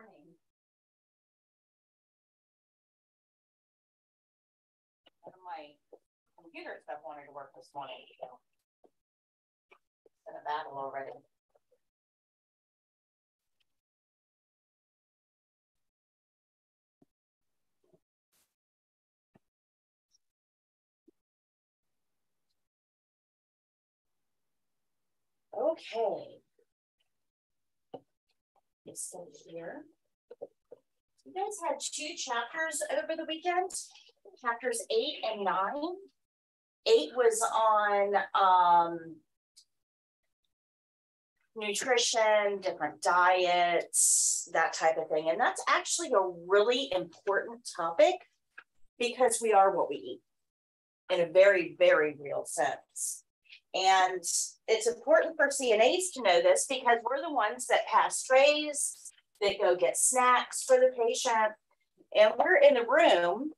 morning. None of my computer stuff wanted to work this morning, so. It's been a battle already. Okay. It's still here. You guys had two chapters over the weekend, chapters eight and nine. Eight was on um, nutrition, different diets, that type of thing. And that's actually a really important topic because we are what we eat in a very, very real sense. And it's important for CNAs to know this because we're the ones that pass trays, that go get snacks for the patient. And we're in the room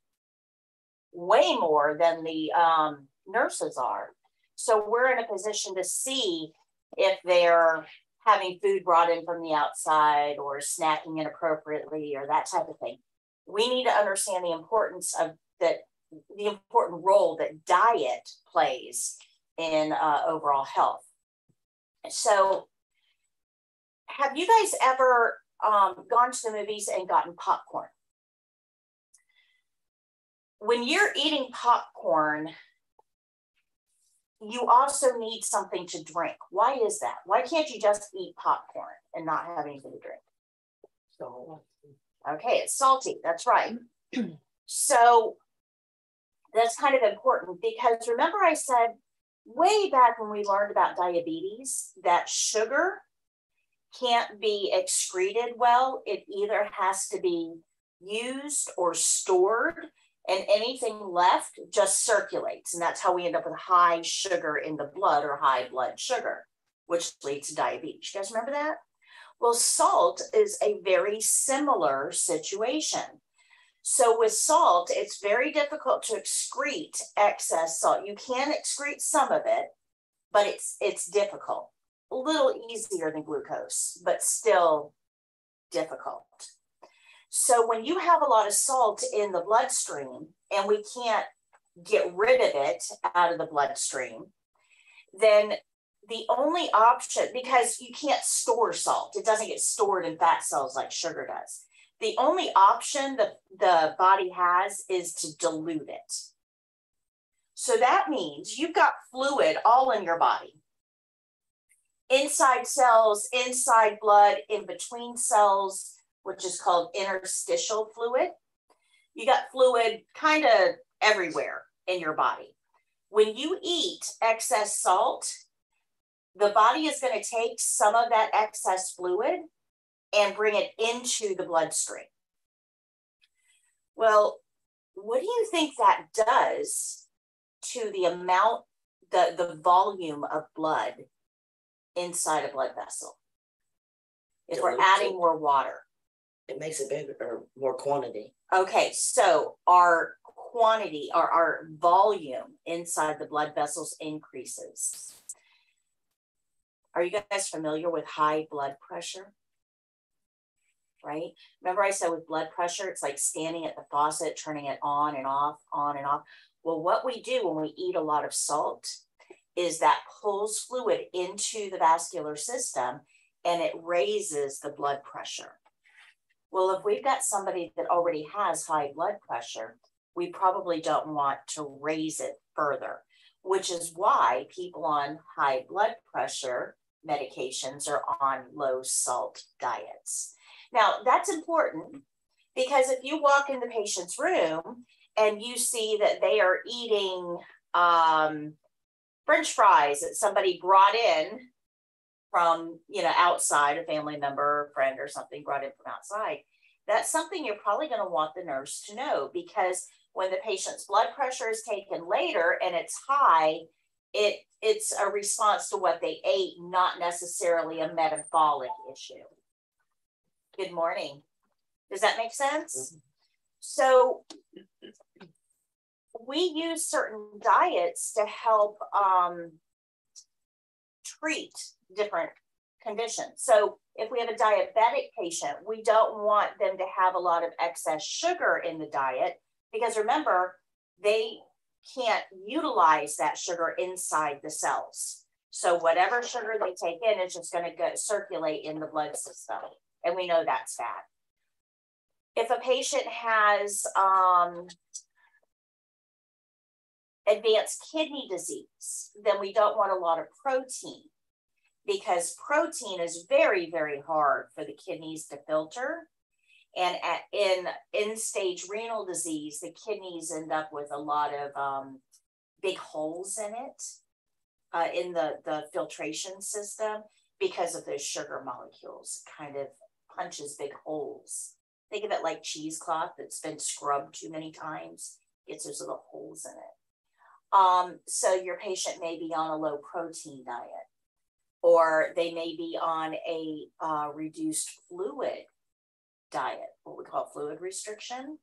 way more than the um, nurses are. So we're in a position to see if they're having food brought in from the outside or snacking inappropriately or that type of thing. We need to understand the importance of that, the important role that diet plays in uh, overall health. So, have you guys ever um, gone to the movies and gotten popcorn? When you're eating popcorn, you also need something to drink. Why is that? Why can't you just eat popcorn and not have anything to drink? So, okay, it's salty. That's right. so that's kind of important because remember I said way back when we learned about diabetes that sugar can't be excreted well. It either has to be used or stored, and anything left just circulates. And that's how we end up with high sugar in the blood or high blood sugar, which leads to diabetes. You guys remember that? Well, salt is a very similar situation. So with salt, it's very difficult to excrete excess salt. You can excrete some of it, but it's it's difficult. A little easier than glucose, but still difficult. So when you have a lot of salt in the bloodstream and we can't get rid of it out of the bloodstream, then the only option, because you can't store salt, it doesn't get stored in fat cells like sugar does the only option that the body has is to dilute it. So that means you've got fluid all in your body. Inside cells, inside blood, in between cells, which is called interstitial fluid. You got fluid kind of everywhere in your body. When you eat excess salt, the body is going to take some of that excess fluid and bring it into the bloodstream. Well, what do you think that does to the amount, the, the volume of blood inside a blood vessel? If we're adding more water. It makes it bigger or more quantity. Okay, so our quantity or our volume inside the blood vessels increases. Are you guys familiar with high blood pressure? Right? Remember I said with blood pressure, it's like standing at the faucet, turning it on and off, on and off. Well, what we do when we eat a lot of salt is that pulls fluid into the vascular system and it raises the blood pressure. Well, if we've got somebody that already has high blood pressure, we probably don't want to raise it further, which is why people on high blood pressure medications are on low salt diets. Now, that's important because if you walk in the patient's room and you see that they are eating um, French fries that somebody brought in from, you know, outside, a family member, friend, or something brought in from outside, that's something you're probably going to want the nurse to know because when the patient's blood pressure is taken later and it's high, it it's a response to what they ate, not necessarily a metabolic issue. Good morning. Does that make sense? Mm-hmm. So we use certain diets to help um, treat different conditions. So if we have a diabetic patient, we don't want them to have a lot of excess sugar in the diet because remember, they can't utilize that sugar inside the cells. So whatever sugar they take in is just going to go circulate in the blood system. And we know that's bad. If a patient has um, advanced kidney disease, then we don't want a lot of protein because protein is very, very hard for the kidneys to filter. And at, in end stage renal disease, the kidneys end up with a lot of um, big holes in it, uh, in the, the filtration system because of those sugar molecules. kind of punches big holes. Think of it like cheesecloth that's been scrubbed too many times, gets those little holes in it. Um, so your patient may be on a low protein diet, or they may be on a uh, reduced fluid diet, what we call fluid restriction,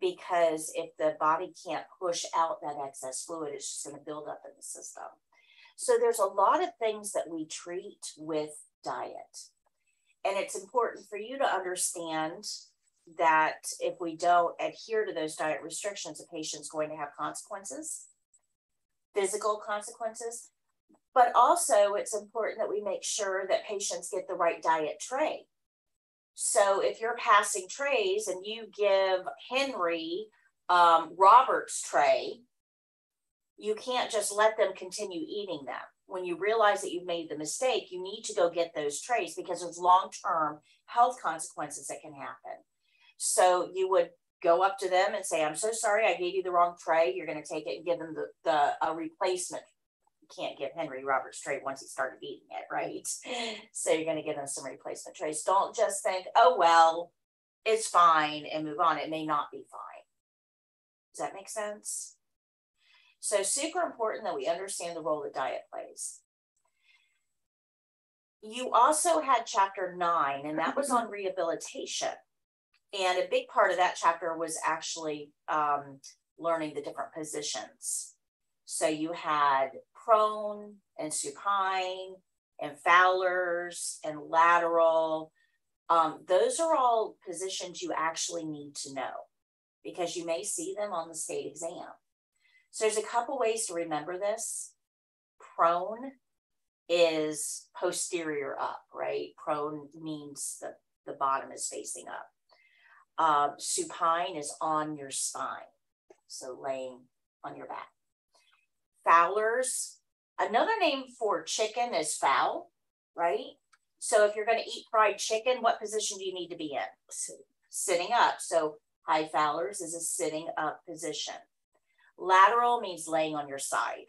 because if the body can't push out that excess fluid, it's just going to build up in the system. So there's a lot of things that we treat with diet. And it's important for you to understand that if we don't adhere to those diet restrictions, a patient's going to have consequences physical consequences, but also it's important that we make sure that patients get the right diet tray. So if you're passing trays and you give Henry um, Robert's tray, you can't just let them continue eating them. When you realize that you've made the mistake, you need to go get those trays because there's long term health consequences that can happen. So you would go up to them and say, I'm so sorry, I gave you the wrong tray. You're going to take it and give them the, the a replacement. You can't give Henry Roberts tray once he started eating it, right? So you're going to give them some replacement trays. Don't just think, oh, well, it's fine and move on. It may not be fine. Does that make sense? So super important that we understand the role that diet plays. You also had chapter nine, and that was on rehabilitation. And a big part of that chapter was actually um, learning the different positions. So you had prone and supine and Fowler's and lateral. Um, those are all positions you actually need to know because you may see them on the state exam. So there's a couple ways to remember this. Prone is posterior up, right? Prone means the, the bottom is facing up. Uh, supine is on your spine, so laying on your back. Fowler's, another name for chicken is fowl, right? So if you're going to eat fried chicken, what position do you need to be in? Sitting up. So high Fowler's is a sitting up position. Lateral means laying on your side.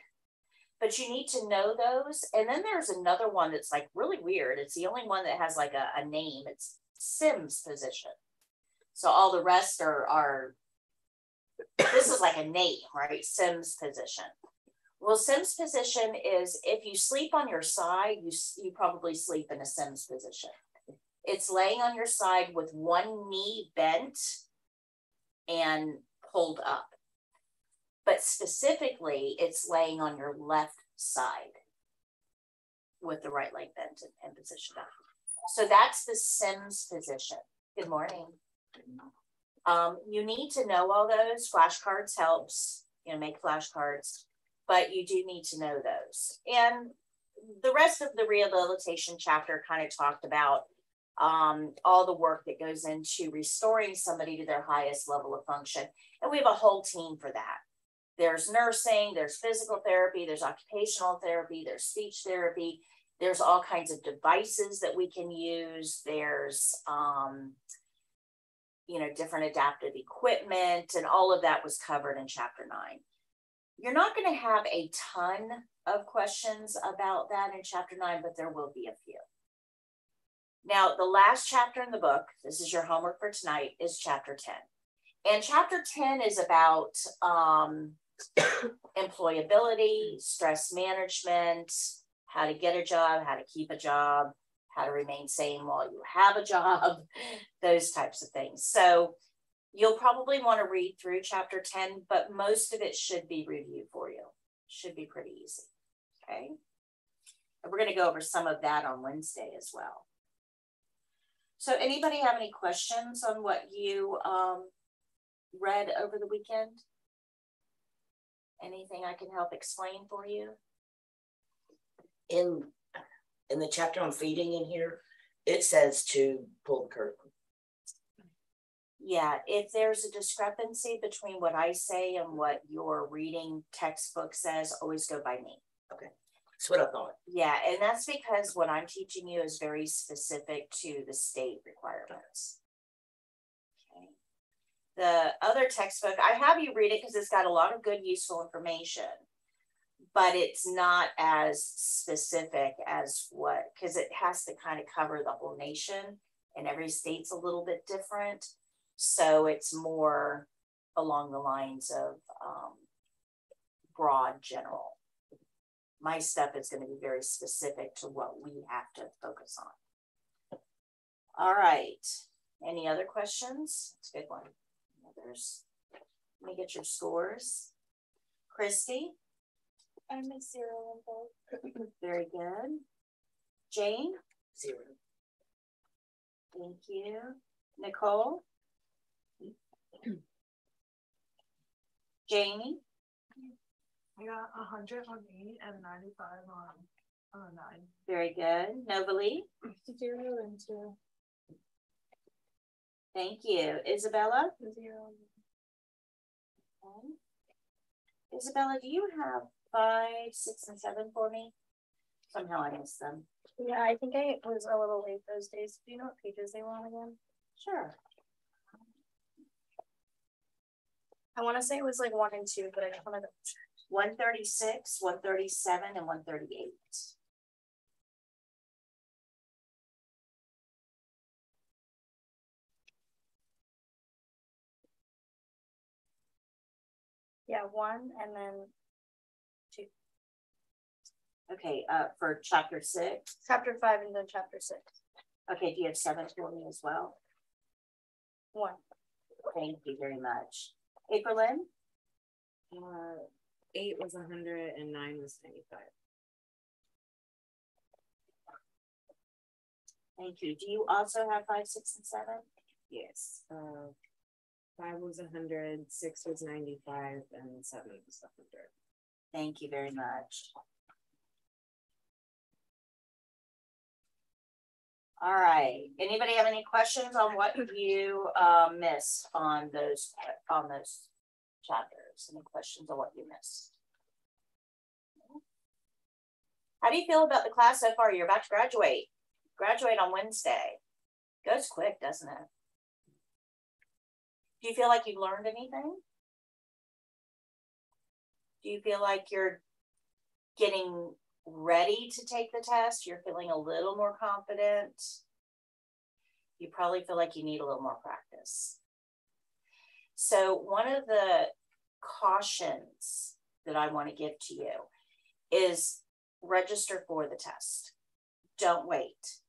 But you need to know those. And then there's another one that's like really weird. It's the only one that has like a, a name. It's Sims position. So all the rest are, are this is like a name, right? Sims position. Well, Sims position is if you sleep on your side, you, you probably sleep in a Sims position. It's laying on your side with one knee bent and pulled up. But specifically, it's laying on your left side with the right leg bent and, positioned up. So that's the Sims position. Good morning. Um, you need to know all those. Flashcards helps, you know, make flashcards, but you do need to know those. And the rest of the rehabilitation chapter kind of talked about um, all the work that goes into restoring somebody to their highest level of function. And we have a whole team for that. There's nursing, there's physical therapy, there's occupational therapy, there's speech therapy, there's all kinds of devices that we can use. There's um, you know, different adaptive equipment, and all of that was covered in chapter nine. You're not going to have a ton of questions about that in chapter nine, but there will be a few. Now, the last chapter in the book, this is your homework for tonight, is chapter 10. And chapter 10 is about um, employability, stress management, how to get a job, how to keep a job, how to remain sane while you have a job, those types of things. So you'll probably want to read through chapter 10, but most of it should be reviewed for you. Should be pretty easy. Okay. And we're going to go over some of that on Wednesday as well. So anybody have any questions on what you um, read over the weekend? Anything I can help explain for you? In in the chapter on feeding in here, it says to pull the curtain. Yeah, if there's a discrepancy between what I say and what your reading textbook says, always go by me. Okay. That's what I thought. Yeah, and that's because what I'm teaching you is very specific to the state requirements. The other textbook, I have you read it because it's got a lot of good, useful information, but it's not as specific as what, because it has to kind of cover the whole nation, and every state's a little bit different. So it's more along the lines of um, broad general. My stuff is going to be very specific to what we have to focus on. All right. Any other questions? It's a good one. Others. Let me get your scores. Christy? I'm a zero on both. Very good. Jane? Zero. Thank you. Nicole? Jamie? I got a hundred on eight and ninety-five on, on nine. Very good. Novalee? Zero and two. Thank you. Isabella? Zero. Okay. Isabella, do you have five, six, and seven for me? Somehow I missed them. Yeah, I think I was a little late those days. Do you know what pages they were on again? Sure. I want to say it was like one and two, but I just wanted to. 136, 137, and 138. Yeah, one and then two. Okay, uh, for chapter six. chapter five and then chapter six. Okay, do you have seven for me as well? One. Thank you very much. April Lynn? Uh, eight was a hundred and nine was ninety-five. Thank you. Do you also have five, six, and seven? Yes. Uh, five was a hundred, six was ninety-five, and seven was hundred. Thank you very much. All right. Anybody have any questions on what you uh, missed on those on those chapters? Any questions on what you missed? How do you feel about the class so far? You're about to graduate. Graduate on Wednesday. Goes quick, doesn't it? Do you feel like you've learned anything? Do you feel like you're getting ready to take the test? You're feeling a little more confident? You probably feel like you need a little more practice. So, one of the cautions that I want to give to you is register for the test. Don't wait.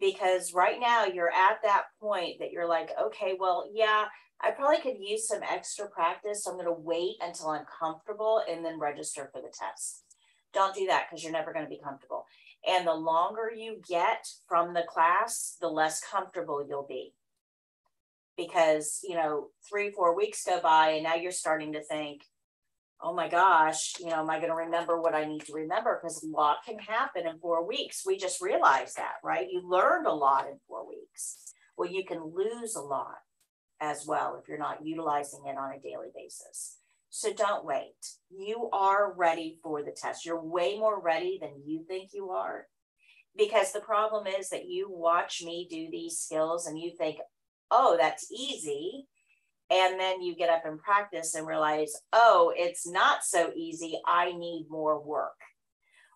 Because right now you're at that point that you're like, okay, well, yeah, I probably could use some extra practice. So I'm going to wait until I'm comfortable and then register for the test. Don't do that because you're never going to be comfortable. And the longer you get from the class, the less comfortable you'll be. Because, you know, three, four weeks go by and now you're starting to think, oh my gosh, you know, am I going to remember what I need to remember? Because a lot can happen in four weeks. We just realized that, right? You learned a lot in four weeks. Well, you can lose a lot as well if you're not utilizing it on a daily basis. So don't wait. You are ready for the test. You're way more ready than you think you are. Because the problem is that you watch me do these skills and you think, oh, that's easy. And then you get up and practice and realize, oh, it's not so easy. I need more work.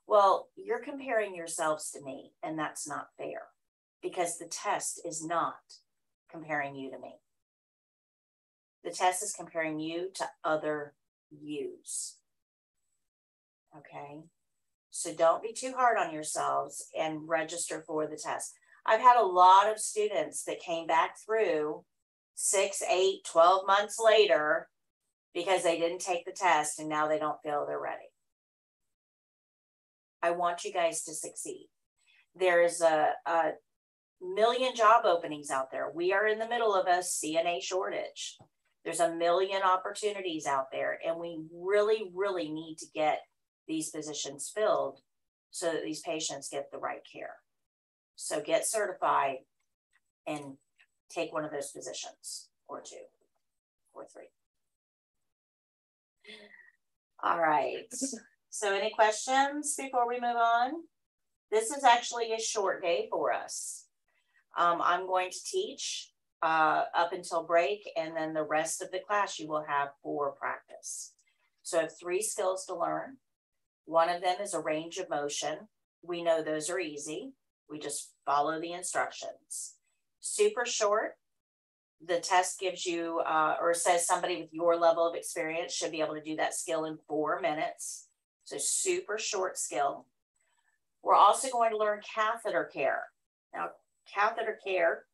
Well, you're comparing yourselves to me, and that's not fair because the test is not comparing you to me. The test is comparing you to other yous. Okay. So don't be too hard on yourselves and register for the test. I've had a lot of students that came back through six, eight, 12 months later because they didn't take the test and now they don't feel they're ready. I want you guys to succeed. There's a, a million job openings out there. We are in the middle of a CNA shortage. There's a million opportunities out there, and we really, really need to get these positions filled so that these patients get the right care. So get certified and take one of those positions or two or three. All right. So any questions before we move on? This is actually a short day for us. Um, I'm going to teach uh, up until break, and then the rest of the class you will have for practice. So I have three skills to learn. One of them is a range of motion. We know those are easy. We just follow the instructions. Super short. The test gives you, uh, or says somebody with your level of experience should be able to do that skill in four minutes. So super short skill. We're also going to learn catheter care. Now, catheter care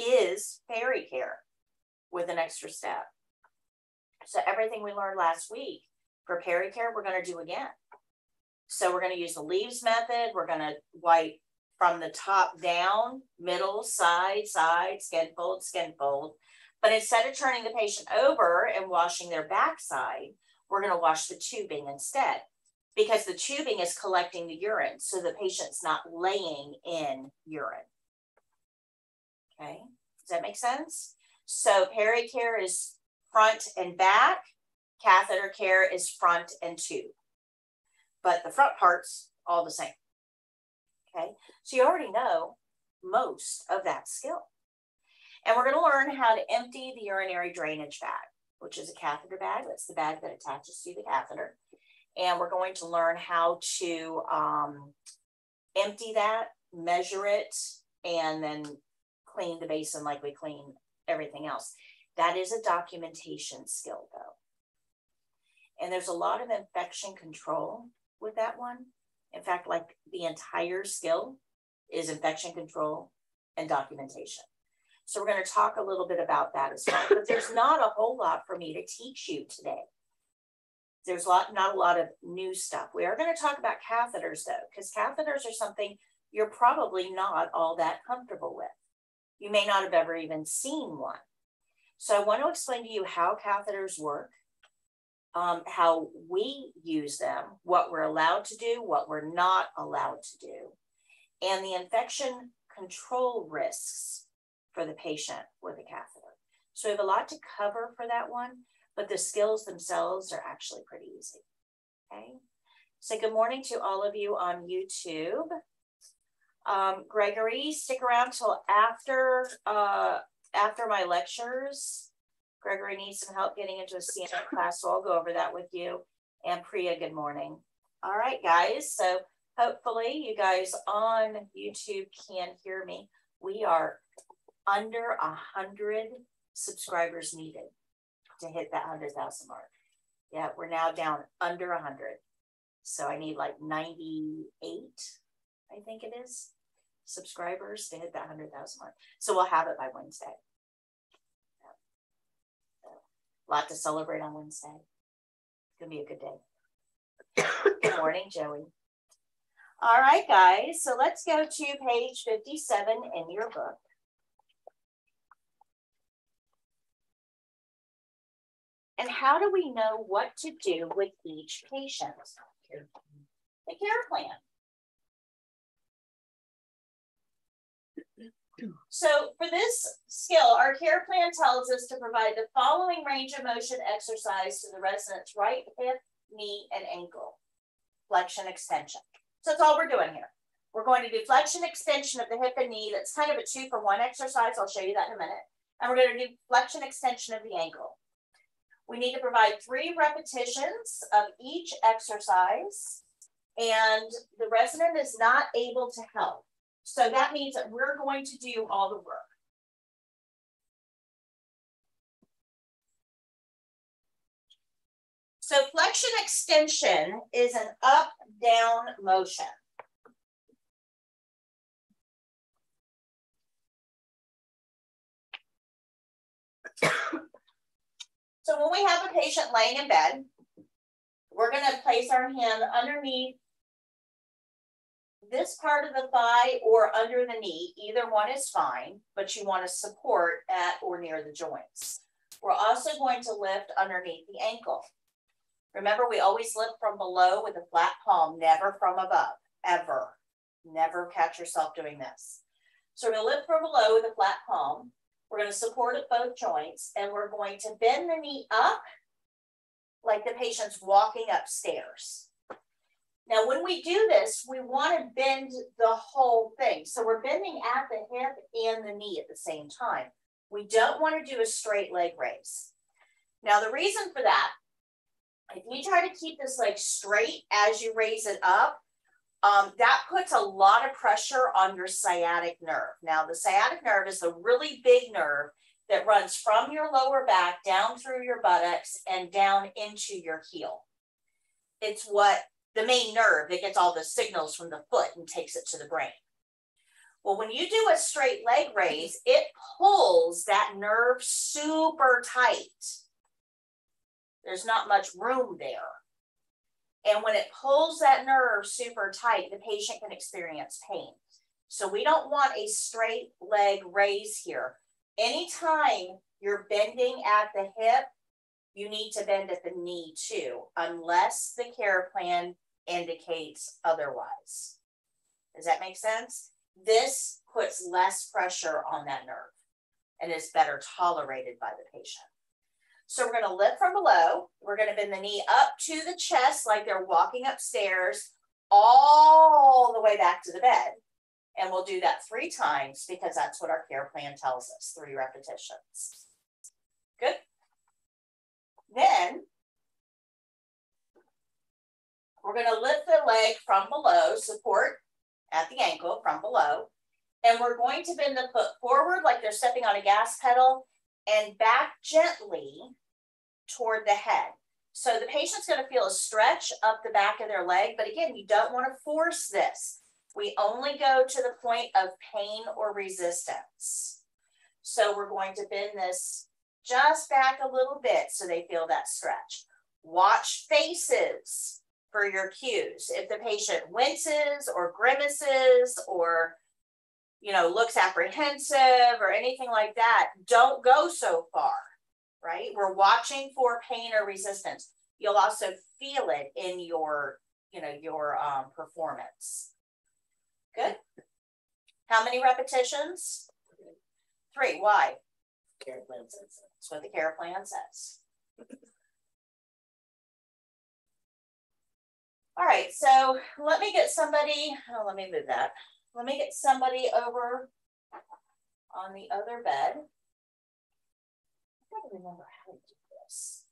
is peri-care with an extra step. So everything we learned last week for peri-care, we're going to do again. So we're going to use the leaves method. We're going to wipe from the top down, middle, side, side, skin fold, skin fold. But instead of turning the patient over and washing their backside, we're going to wash the tubing instead because the tubing is collecting the urine. So the patient's not laying in urine. Okay, does that make sense? So peri-care is front and back, catheter care is front and tube. But the front part's all the same. Okay, so you already know most of that skill. And we're going to learn how to empty the urinary drainage bag, which is a catheter bag. That's the bag that attaches to the catheter. And we're going to learn how to um, empty that, measure it, and then clean the basin like we clean everything else. That is a documentation skill though. And there's a lot of infection control with that one. In fact, like the entire skill is infection control and documentation. So we're going to talk a little bit about that as well. But there's not a whole lot for me to teach you today. There's lot, not a lot of new stuff. We are going to talk about catheters though, because catheters are something you're probably not all that comfortable with. You may not have ever even seen one. So I want to explain to you how catheters work, um, how we use them, what we're allowed to do, what we're not allowed to do, and the infection control risks for the patient with a catheter. So we have a lot to cover for that one, but the skills themselves are actually pretty easy. Okay. So good morning to all of you on YouTube. Um, Gregory, stick around till after uh, after my lectures. Gregory needs some help getting into a CNA class, so I'll go over that with you. And Priya, good morning. All right, guys. So hopefully you guys on YouTube can hear me. We are under a hundred subscribers needed to hit that hundred thousand mark. Yeah, we're now down under a hundred. So I need like 98, I think it is, subscribers to hit that 100,000 mark. So we'll have it by Wednesday. A lot to celebrate on Wednesday. It's going to be a good day. good morning, Joey. All right, guys. So let's go to page 57 in your book. And how do we know what to do with each patient? The care plan. So for this skill, our care plan tells us to provide the following range of motion exercise to the resident's right hip, knee, and ankle. Flexion extension. So that's all we're doing here. We're going to do flexion extension of the hip and knee. That's kind of a two for one exercise. I'll show you that in a minute. And we're going to do flexion extension of the ankle. We need to provide three repetitions of each exercise. And the resident is not able to help. So that means that we're going to do all the work. So flexion extension is an up down motion. so when we have a patient laying in bed, we're going to place our hand underneath this part of the thigh or under the knee, either one is fine, but you want to support at or near the joints. We're also going to lift underneath the ankle. Remember, we always lift from below with a flat palm, never from above, ever. Never catch yourself doing this. So we're gonna lift from below with a flat palm. We're gonna support at both joints and we're going to bend the knee up like the patient's walking upstairs. Now, when we do this, we want to bend the whole thing. So we're bending at the hip and the knee at the same time. We don't want to do a straight leg raise. Now, the reason for that, if you try to keep this leg straight as you raise it up, um, that puts a lot of pressure on your sciatic nerve. Now, the sciatic nerve is a really big nerve that runs from your lower back down through your buttocks and down into your heel. It's what the main nerve that gets all the signals from the foot and takes it to the brain. Well, when you do a straight leg raise, it pulls that nerve super tight. There's not much room there. And when it pulls that nerve super tight, the patient can experience pain. So we don't want a straight leg raise here. Anytime you're bending at the hip, you need to bend at the knee too, unless the care plan indicates otherwise. Does that make sense? This puts less pressure on that nerve and is better tolerated by the patient. So we're gonna lift from below. We're gonna bend the knee up to the chest like they're walking upstairs all the way back to the bed. And we'll do that three times because that's what our care plan tells us, three repetitions. Good. Then we're gonna lift the leg from below, support at the ankle from below. And we're going to bend the foot forward like they're stepping on a gas pedal and back gently toward the head. So the patient's going to feel a stretch up the back of their leg. But again, you don't want to force this. We only go to the point of pain or resistance. So we're going to bend this just back a little bit so they feel that stretch. Watch faces for your cues. If the patient winces or grimaces or you know looks apprehensive or anything like that, don't go so far, right? We're watching for pain or resistance. You'll also feel it in your, you know, your um, performance. Good. How many repetitions? Three. Why? Care plan says. That's what the care plan says. All right, so let me get somebody, oh, let me move that. Let me get somebody over on the other bed. I gotta remember how to do this.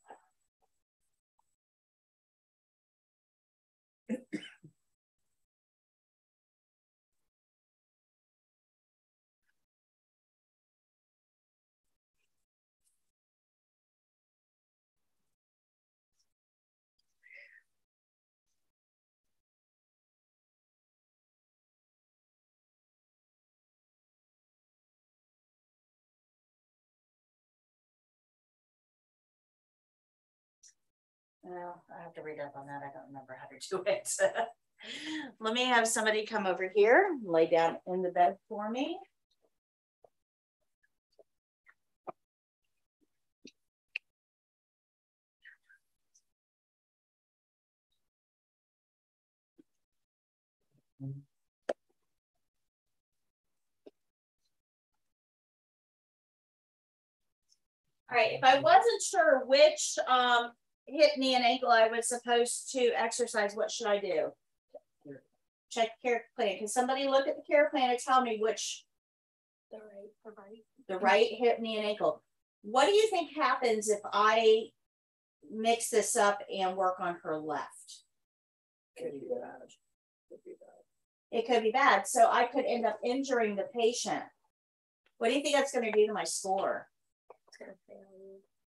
Well, I have to read up on that. I don't remember how to do it. Let me have somebody come over here, lay down in the bed for me. All right, if I wasn't sure which um, hip, knee, and ankle I was supposed to exercise, what should I do? Check care plan. Can somebody look at the care plan and tell me which The right, the right. the right hip, knee, and ankle? What do you think happens if I mix this up and work on her left? Could be bad. Could be bad. It could be bad. So I could end up injuring the patient. What do you think that's going to do to my score? It's gonna fail you.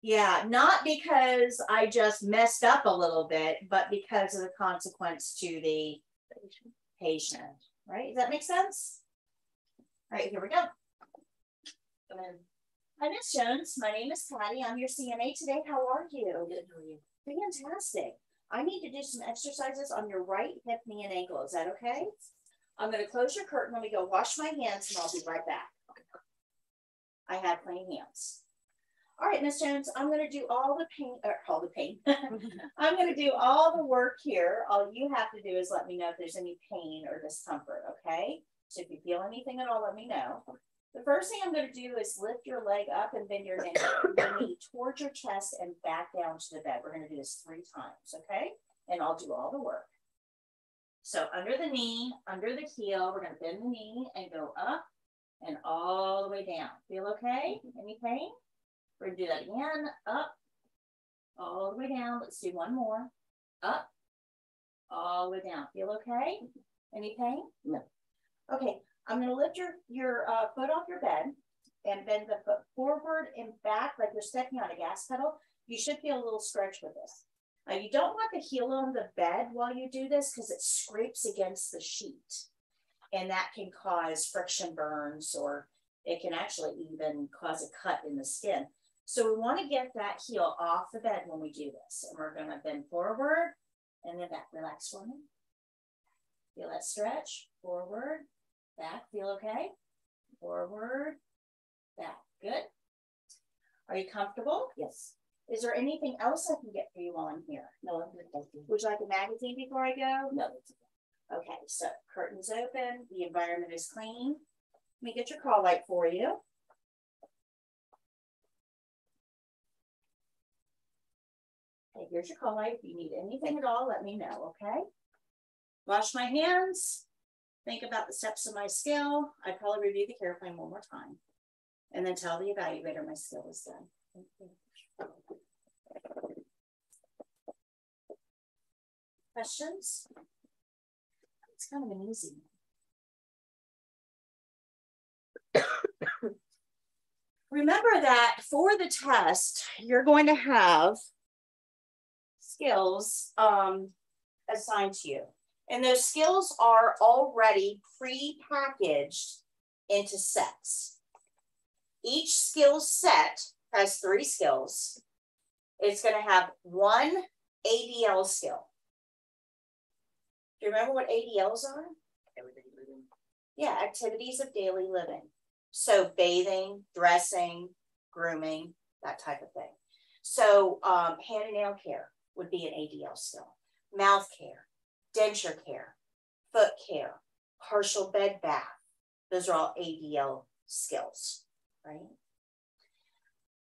Yeah, not because I just messed up a little bit, but because of the consequence to the Patient. patient, right? Does that make sense? All right, here we go. Hi, Miss Jones. My name is Patti. I'm your CNA today. How are you? Good, how are you? Fantastic. I need to do some exercises on your right hip, knee, and ankle. Is that okay? I'm gonna close your curtain. Let me go wash my hands and I'll be right back. I have clean hands. All right, Miss Jones, I'm gonna do all the pain, or all the pain. I'm gonna do all the work here. All you have to do is let me know if there's any pain or discomfort, okay? So if you feel anything at all, let me know. The first thing I'm gonna do is lift your leg up and bend your knee towards your chest and back down to the bed. We're gonna do this three times, okay? And I'll do all the work. So under the knee, under the heel, we're gonna bend the knee and go up and all the way down. Feel okay? Any pain? We're gonna do that again, up, all the way down. Let's do one more. Up, all the way down. Feel okay? Any pain? No. Okay, I'm gonna lift your, your uh, foot off your bed and bend the foot forward and back like you're stepping on a gas pedal. You should feel a little stretch with this. Now you don't want the heel on the bed while you do this because it scrapes against the sheet and that can cause friction burns or it can actually even cause a cut in the skin. So we want to get that heel off the bed when we do this. And we're going to bend forward and then back. Relax for me. Feel that stretch. Forward, back. Feel okay? Forward, back. Good. Are you comfortable? Yes. Is there anything else I can get for you while I'm here? No, I'm good, thank you. Would you like a magazine before I go? No, okay. Okay, so curtains open, the environment is clean. Let me get your call light for you. Here's your call. If you need anything at all, let me know, okay? Wash my hands. Think about the steps of my skill. I'd probably review the care plan one more time. And then tell the evaluator my skill is done. Questions? It's kind of an easy one. Remember that for the test, you're going to have skills um, assigned to you. And those skills are already pre-packaged into sets. Each skill set has three skills. It's going to have one ADL skill. Do you remember what ADLs are? Everything living. Yeah, activities of daily living. So bathing, dressing, grooming, that type of thing. So um, hand and nail care would be an ADL skill. Mouth care, denture care, foot care, partial bed bath. Those are all ADL skills, right?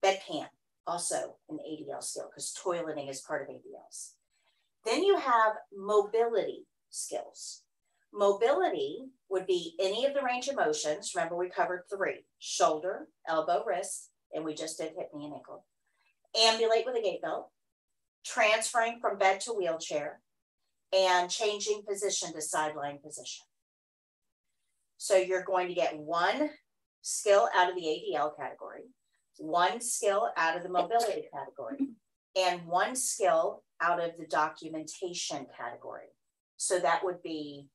Bedpan, also an ADL skill because toileting is part of ADLs. Then you have mobility skills. Mobility would be any of the range of motions. Remember, we covered three shoulder, elbow, wrist, and we just did hip, knee, and ankle. Ambulate with a gait belt, transferring from bed to wheelchair, and changing position to side-lying position. So you're going to get one skill out of the ADL category, one skill out of the mobility category, and one skill out of the documentation category. So that would be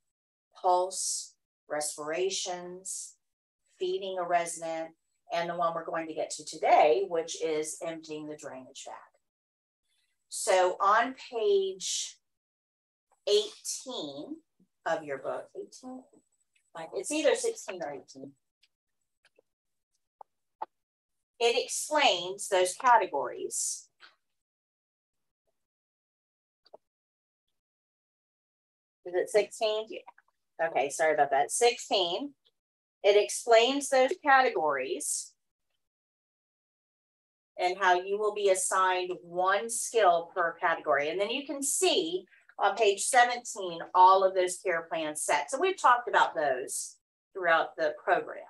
pulse, respirations, feeding a resident, and the one we're going to get to today, which is emptying the drainage bag. So on page 18 of your book, 18, it's either 16 or 18. It explains those categories Is it 16? Okay, sorry about that. 16. It explains those categories and how you will be assigned one skill per category. And then you can see on page 17 all of those care plan sets. And we've talked about those throughout the program.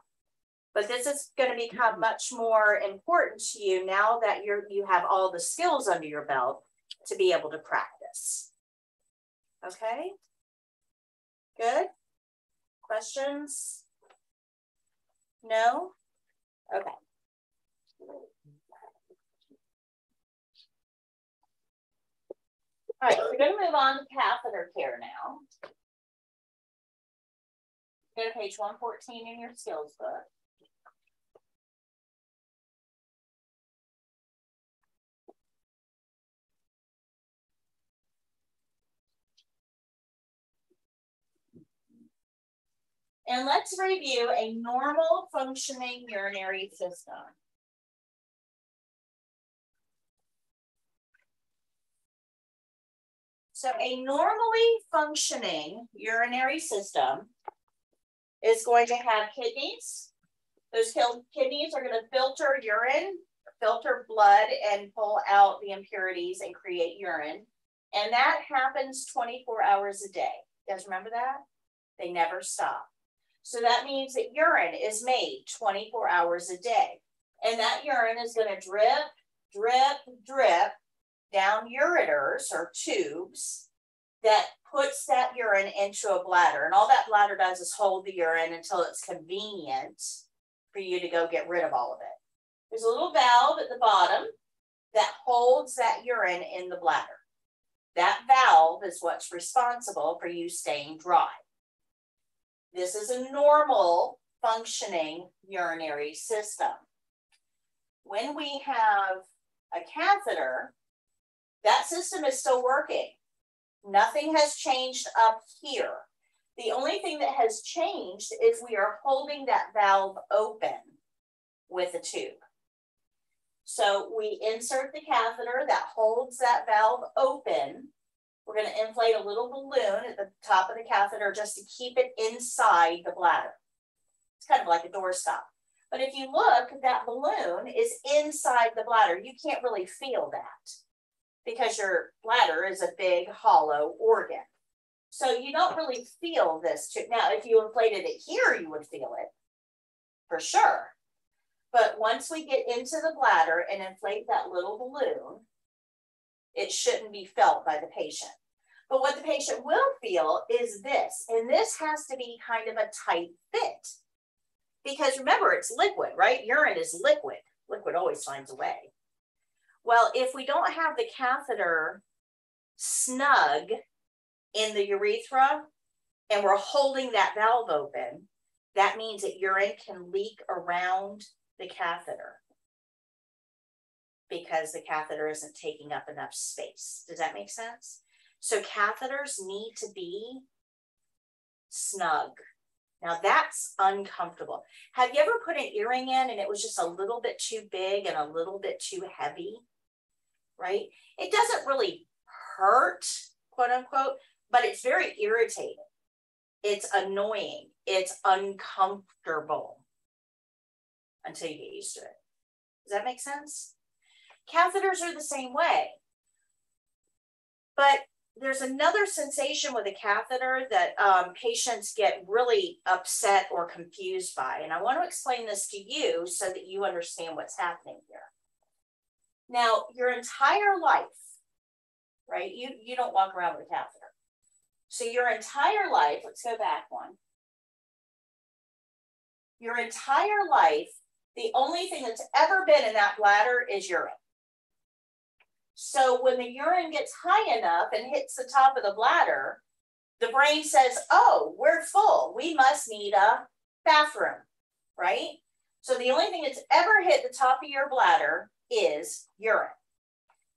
But this is going to become much more important to you now that you're you have all the skills under your belt to be able to practice. Okay? Good? Questions? No? Okay. All right, we're going to move on to catheter care now. Go to page 114 in your skills book. And let's review a normal functioning urinary system. So a normally functioning urinary system is going to have kidneys. Those kidneys are going to filter urine, filter blood, and pull out the impurities and create urine. And that happens 24 hours a day. You guys remember that? They never stop. So that means that urine is made 24 hours a day. And that urine is going to drip, drip, drip down ureters or tubes that puts that urine into a bladder. And all that bladder does is hold the urine until it's convenient for you to go get rid of all of it. There's a little valve at the bottom that holds that urine in the bladder. That valve is what's responsible for you staying dry. This is a normal functioning urinary system. When we have a catheter, that system is still working. Nothing has changed up here. The only thing that has changed is we are holding that valve open with a tube. So we insert the catheter that holds that valve open. We're going to inflate a little balloon at the top of the catheter just to keep it inside the bladder. It's kind of like a doorstop. But if you look, that balloon is inside the bladder. You can't really feel that because your bladder is a big hollow organ. So you don't really feel this. Too. Now, if you inflated it here, you would feel it for sure. But once we get into the bladder and inflate that little balloon, it shouldn't be felt by the patient. But what the patient will feel is this, and this has to be kind of a tight fit. Because remember, it's liquid, right? Urine is liquid. Liquid always finds a way. Well, if we don't have the catheter snug in the urethra and we're holding that valve open, that means that urine can leak around the catheter because the catheter isn't taking up enough space. Does that make sense? So catheters need to be snug. Now that's uncomfortable. Have you ever put an earring in and it was just a little bit too big and a little bit too heavy? Right? It doesn't really hurt, quote unquote, but it's very irritating. It's annoying. It's uncomfortable until you get used to it. Does that make sense? Catheters are the same way. But there's another sensation with a catheter that um, patients get really upset or confused by. And I want to explain this to you so that you understand what's happening here. Now, your entire life, right? You, you don't walk around with a catheter. So your entire life, let's go back one. Your entire life, the only thing that's ever been in that bladder is urine. So when the urine gets high enough and hits the top of the bladder, the brain says, oh, we're full. We must need a bathroom, right? So the only thing that's ever hit the top of your bladder is urine.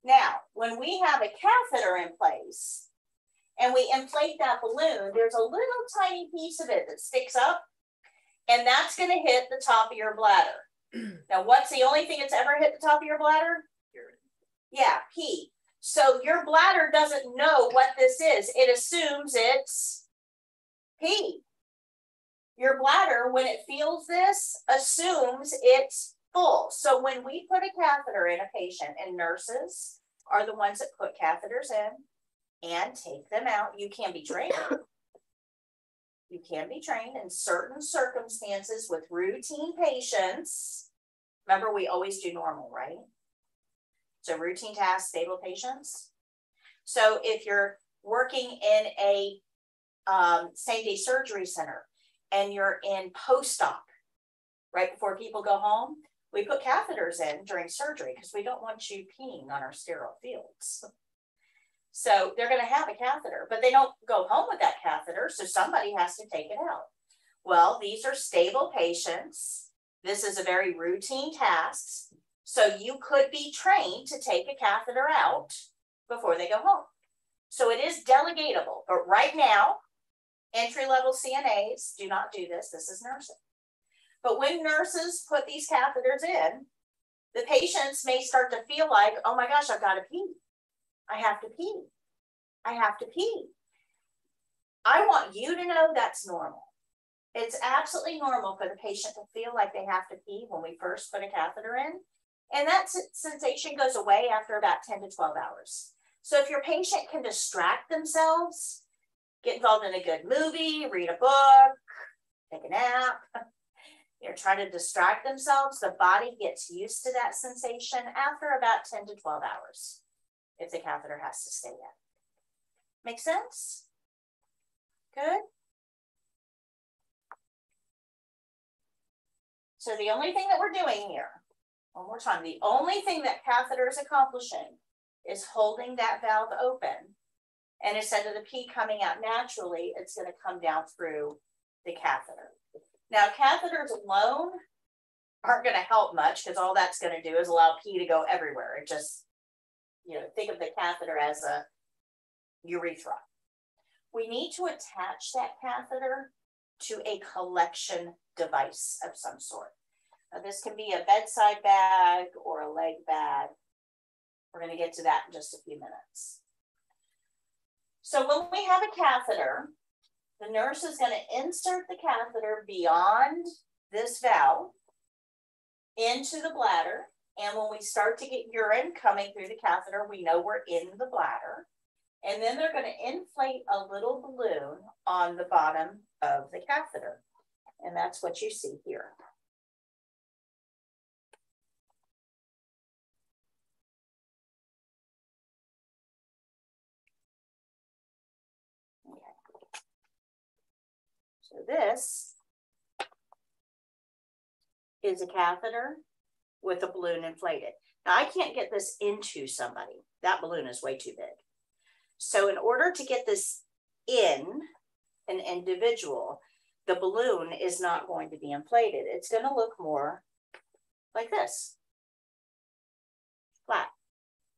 Now, when we have a catheter in place and we inflate that balloon, there's a little tiny piece of it that sticks up, and that's going to hit the top of your bladder. now, what's the only thing that's ever hit the top of your bladder? Urine. Yeah, pee. So your bladder doesn't know what this is. It assumes it's pee. Your bladder, when it feels this, assumes it's full. So when we put a catheter in a patient, and nurses are the ones that put catheters in and take them out, you can be trained. You can be trained in certain circumstances with routine patients. Remember, we always do normal, right? So routine tasks, stable patients. So if you're working in a um, same day surgery center and you're in post-op, right before people go home, we put catheters in during surgery because we don't want you peeing on our sterile fields. So they're going to have a catheter, but they don't go home with that catheter. So somebody has to take it out. Well, these are stable patients. This is a very routine task. So you could be trained to take a catheter out before they go home. So it is delegatable. But right now, Entry level CNAs do not do this. This is nursing. But when nurses put these catheters in, the patients may start to feel like, oh my gosh, I've got to pee. I have to pee. I have to pee. I want you to know that's normal. It's absolutely normal for the patient to feel like they have to pee when we first put a catheter in. And that sensation goes away after about 10 to 12 hours. So if your patient can distract themselves, get involved in a good movie, read a book, take a nap, you know, try to distract themselves, the body gets used to that sensation after about 10 to 12 hours if the catheter has to stay in. Make sense? Good. So the only thing that we're doing here, one more time, the only thing that catheter is accomplishing is holding that valve open. And instead of the pee coming out naturally, it's going to come down through the catheter. Now, catheters alone aren't going to help much because all that's going to do is allow pee to go everywhere. It just, you know, think of the catheter as a urethra. We need to attach that catheter to a collection device of some sort. Now, this can be a bedside bag or a leg bag. We're going to get to that in just a few minutes. So when we have a catheter, the nurse is going to insert the catheter beyond this valve into the bladder. And when we start to get urine coming through the catheter, we know we're in the bladder. And then they're going to inflate a little balloon on the bottom of the catheter. And that's what you see here. So this is a catheter with a balloon inflated. Now I can't get this into somebody. That balloon is way too big. So in order to get this in an individual, the balloon is not going to be inflated. It's going to look more like this, flat.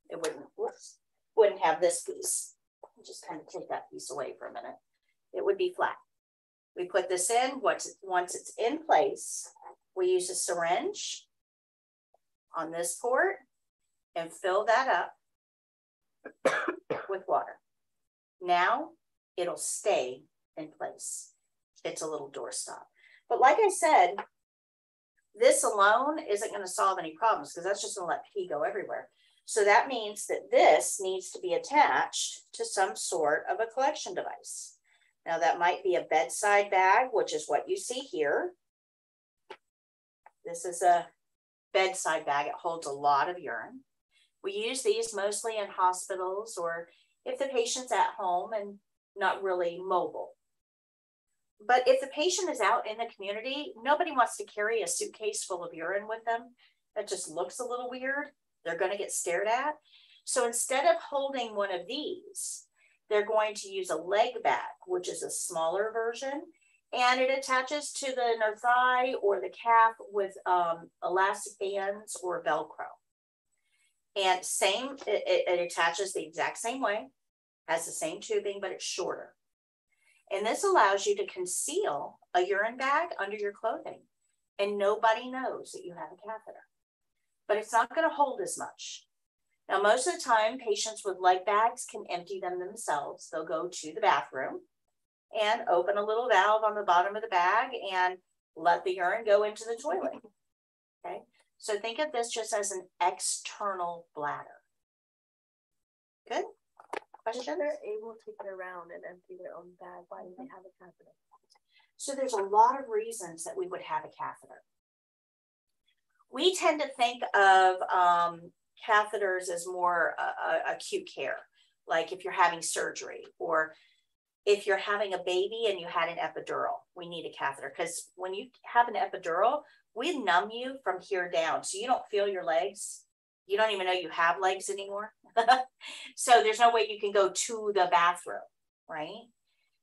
It wouldn't, whoops, wouldn't have this piece. Just kind of take that piece away for a minute. It would be flat. We put this in, once, once it's in place, we use a syringe on this port and fill that up with water. Now it'll stay in place. It's a little doorstop. But like I said, this alone isn't going to solve any problems because that's just going to let pee go everywhere. So that means that this needs to be attached to some sort of a collection device. Now that might be a bedside bag, which is what you see here. This is a bedside bag. It holds a lot of urine. We use these mostly in hospitals or if the patient's at home and not really mobile. But if the patient is out in the community, nobody wants to carry a suitcase full of urine with them. That just looks a little weird. They're going to get stared at. So instead of holding one of these, they're going to use a leg bag, which is a smaller version, and it attaches to the inner thigh or the calf with um, elastic bands or Velcro. And same, it, it attaches the exact same way, has the same tubing, but it's shorter. And this allows you to conceal a urine bag under your clothing and nobody knows that you have a catheter. But it's not going to hold as much. Now, most of the time, patients with leg bags can empty them themselves. They'll go to the bathroom and open a little valve on the bottom of the bag and let the urine go into the toilet. Okay, so think of this just as an external bladder. Good? Question? They're able to get around and empty their own bag. Why do they have a catheter? So there's a lot of reasons that we would have a catheter. We tend to think of um, catheters is more uh, acute care, like if you're having surgery or if you're having a baby and you had an epidural, we need a catheter because when you have an epidural, we numb you from here down. So you don't feel your legs. You don't even know you have legs anymore. so there's no way you can go to the bathroom, right?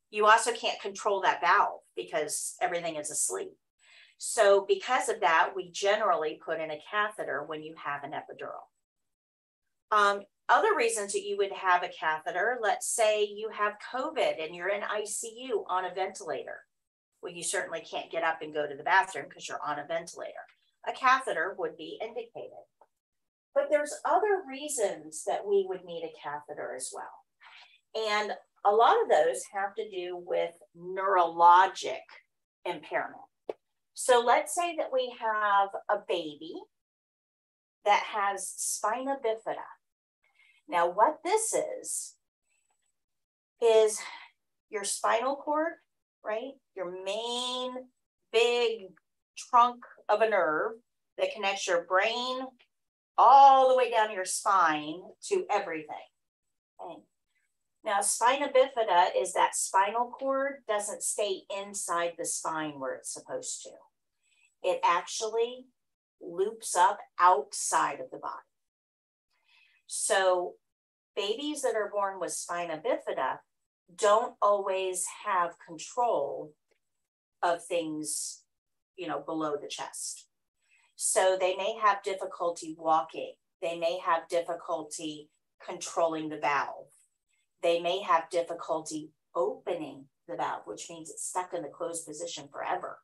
You also can't control that valve because everything is asleep. So because of that, we generally put in a catheter when you have an epidural. Um, other reasons that you would have a catheter, let's say you have COVID and you're in ICU on a ventilator. Well, you certainly can't get up and go to the bathroom because you're on a ventilator. A catheter would be indicated. But there's other reasons that we would need a catheter as well. And a lot of those have to do with neurologic impairment. So let's say that we have a baby that has spina bifida. Now, what this is, is your spinal cord, right? Your main big trunk of a nerve that connects your brain all the way down your spine to everything. Okay. Now, spina bifida is that spinal cord doesn't stay inside the spine where it's supposed to. It actually loops up outside of the body. So babies that are born with spina bifida don't always have control of things, you know, below the chest. So they may have difficulty walking. They may have difficulty controlling the valve. They may have difficulty opening the valve, which means it's stuck in the closed position forever.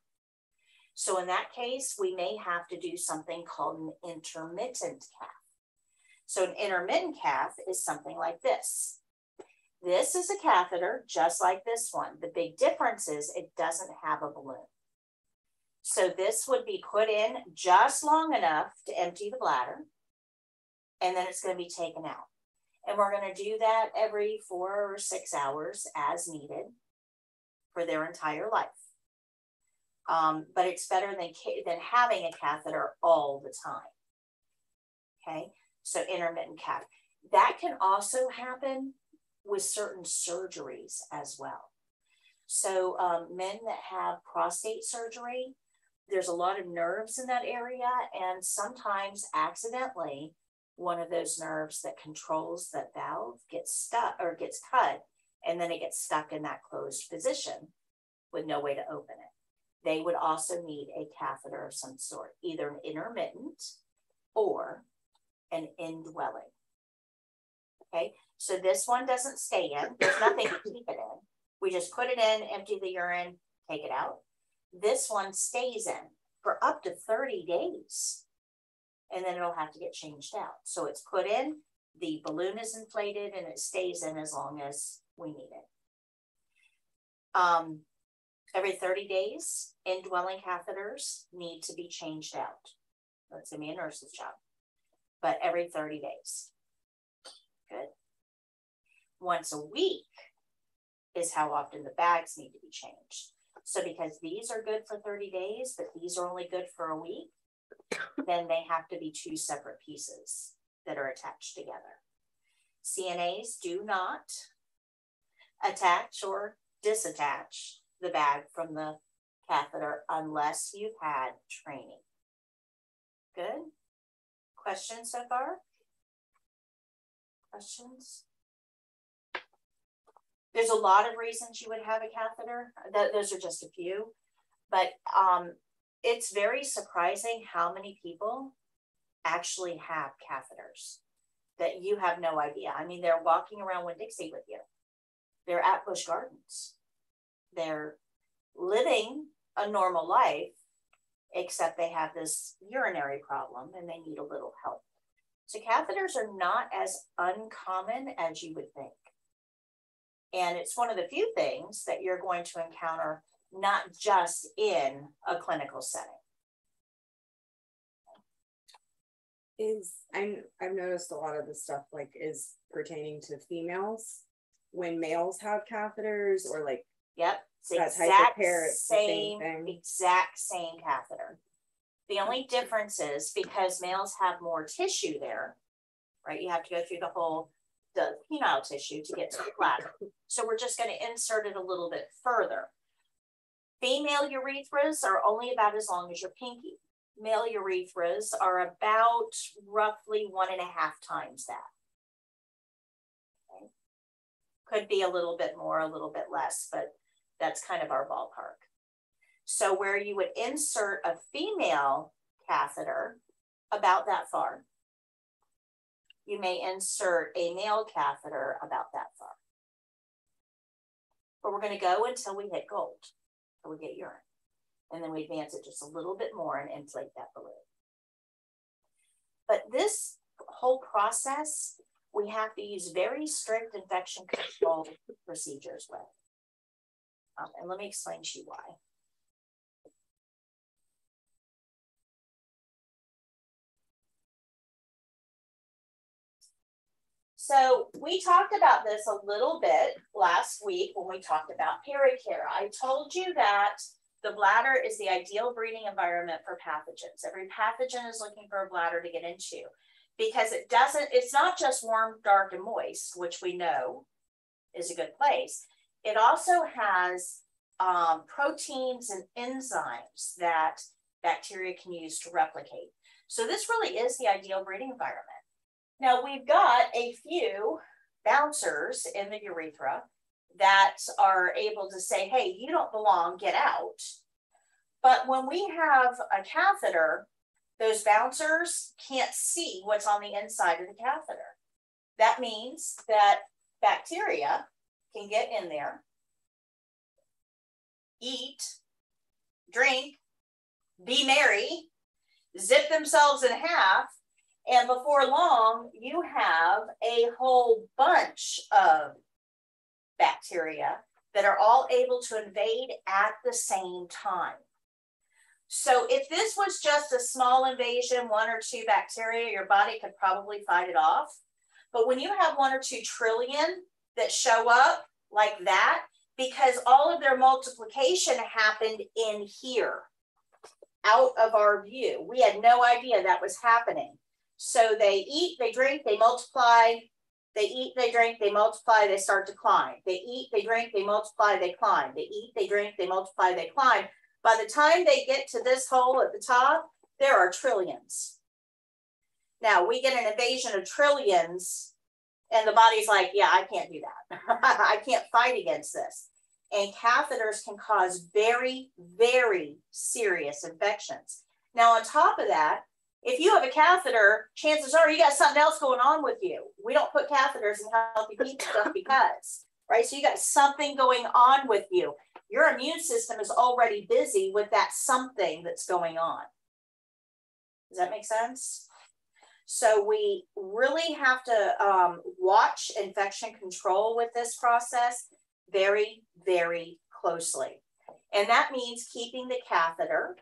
So in that case, we may have to do something called an intermittent cath. So an intermittent cath is something like this. This is a catheter just like this one. The big difference is it doesn't have a balloon. So this would be put in just long enough to empty the bladder, and then it's going to be taken out. And we're going to do that every four or six hours as needed for their entire life. Um, but it's better than, than having a catheter all the time. Okay, so intermittent cath. That can also happen with certain surgeries as well. So um, men that have prostate surgery, there's a lot of nerves in that area, and sometimes accidentally, one of those nerves that controls that valve gets stuck or gets cut, and then it gets stuck in that closed position with no way to open it they would also need a catheter of some sort, either an intermittent or an indwelling. Okay, so this one doesn't stay in, there's nothing to keep it in. We just put it in, empty the urine, take it out. This one stays in for up to 30 days and then it'll have to get changed out. So it's put in, the balloon is inflated and it stays in as long as we need it. Um, Every 30 days, indwelling catheters need to be changed out. That's gonna be a nurse's job, but every 30 days. Good. Once a week is how often the bags need to be changed. So because these are good for 30 days, but these are only good for a week, then they have to be two separate pieces that are attached together. CNAs do not attach or disattach the bag from the catheter unless you've had training. Good. Questions so far? Questions? There's a lot of reasons you would have a catheter. Th those are just a few, but um, it's very surprising how many people actually have catheters that you have no idea. I mean, they're walking around Winn-Dixie with you. They're at Busch Gardens they're living a normal life, except they have this urinary problem and they need a little help. So catheters are not as uncommon as you would think. And it's one of the few things that you're going to encounter not just in a clinical setting. Is I'm I've noticed a lot of the stuff like is pertaining to females when males have catheters or like Yep, it's the exact same, same exact same catheter. The only difference is because males have more tissue there, right? You have to go through the whole the penile tissue to get to the bladder. So we're just going to insert it a little bit further. Female urethras are only about as long as your pinky. Male urethras are about roughly one and a half times that. Okay. Could be a little bit more, a little bit less, but that's kind of our ballpark. So where you would insert a female catheter about that far, you may insert a male catheter about that far. But we're going to go until we hit gold, or we get urine. And then we advance it just a little bit more and inflate that balloon. But this whole process, we have to use very strict infection control procedures with. Um, and let me explain to you why. So we talked about this a little bit last week when we talked about pericare. I told you that the bladder is the ideal breeding environment for pathogens. Every pathogen is looking for a bladder to get into because it doesn't, it's not just warm, dark, and moist, which we know is a good place. It also has um, proteins and enzymes that bacteria can use to replicate. So this really is the ideal breeding environment. Now we've got a few bouncers in the urethra that are able to say, hey, you don't belong, get out. But when we have a catheter, those bouncers can't see what's on the inside of the catheter. That means that bacteria can get in there, eat, drink, be merry, zip themselves in half, and before long, you have a whole bunch of bacteria that are all able to invade at the same time. So if this was just a small invasion, one or two bacteria, your body could probably fight it off. But when you have one or two trillion that show up like that, because all of their multiplication happened in here, out of our view. We had no idea that was happening. So they eat, they drink, they multiply, they eat, they drink, they multiply, they start to climb. They eat, they drink, they multiply, they climb. They eat, they drink, they multiply, they climb. By the time they get to this hole at the top, there are trillions. Now we get an invasion of trillions, and the body's like, yeah, I can't do that. I can't fight against this. And catheters can cause very, very serious infections. Now, on top of that, if you have a catheter, chances are you got something else going on with you. We don't put catheters in healthy people because, right? So you got something going on with you. Your immune system is already busy with that something that's going on. Does that make sense? So we really have to um, watch infection control with this process very, very closely. And that means keeping the catheter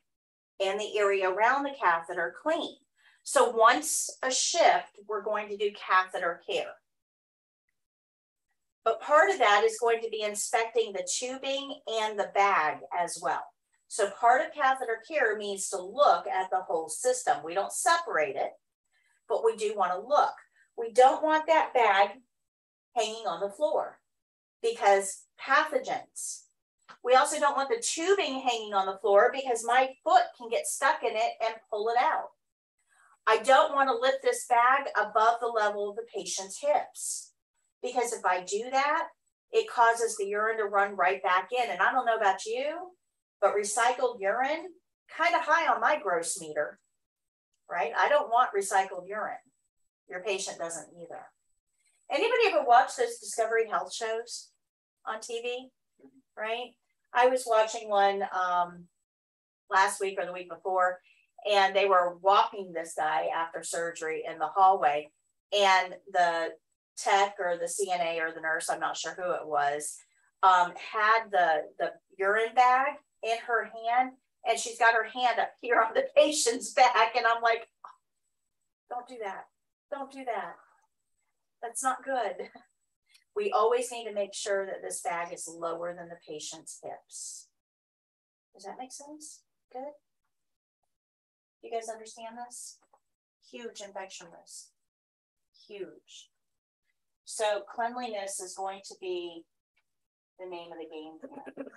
and the area around the catheter clean. So once a shift, we're going to do catheter care. But part of that is going to be inspecting the tubing and the bag as well. So part of catheter care means to look at the whole system. We don't separate it, but we do want to look. We don't want that bag hanging on the floor because pathogens we also don't want the tubing hanging on the floor because my foot can get stuck in it and pull it out. I don't want to lift this bag above the level of the patient's hips because if I do that, it causes the urine to run right back in. And I don't know about you, but recycled urine, kind of high on my gross meter, right? I don't want recycled urine. Your patient doesn't either. Anybody ever watch those Discovery Health shows on TV? Right? I was watching one um, last week or the week before, and they were walking this guy after surgery in the hallway, and the tech or the CNA or the nurse, I'm not sure who it was, um, had the the urine bag in her hand, and she's got her hand up here on the patient's back, and I'm like, don't do that, don't do that. That's not good. We always need to make sure that this bag is lower than the patient's hips. Does that make sense? Good. You guys understand this? Huge infection risk. Huge. So cleanliness is going to be the name of the game.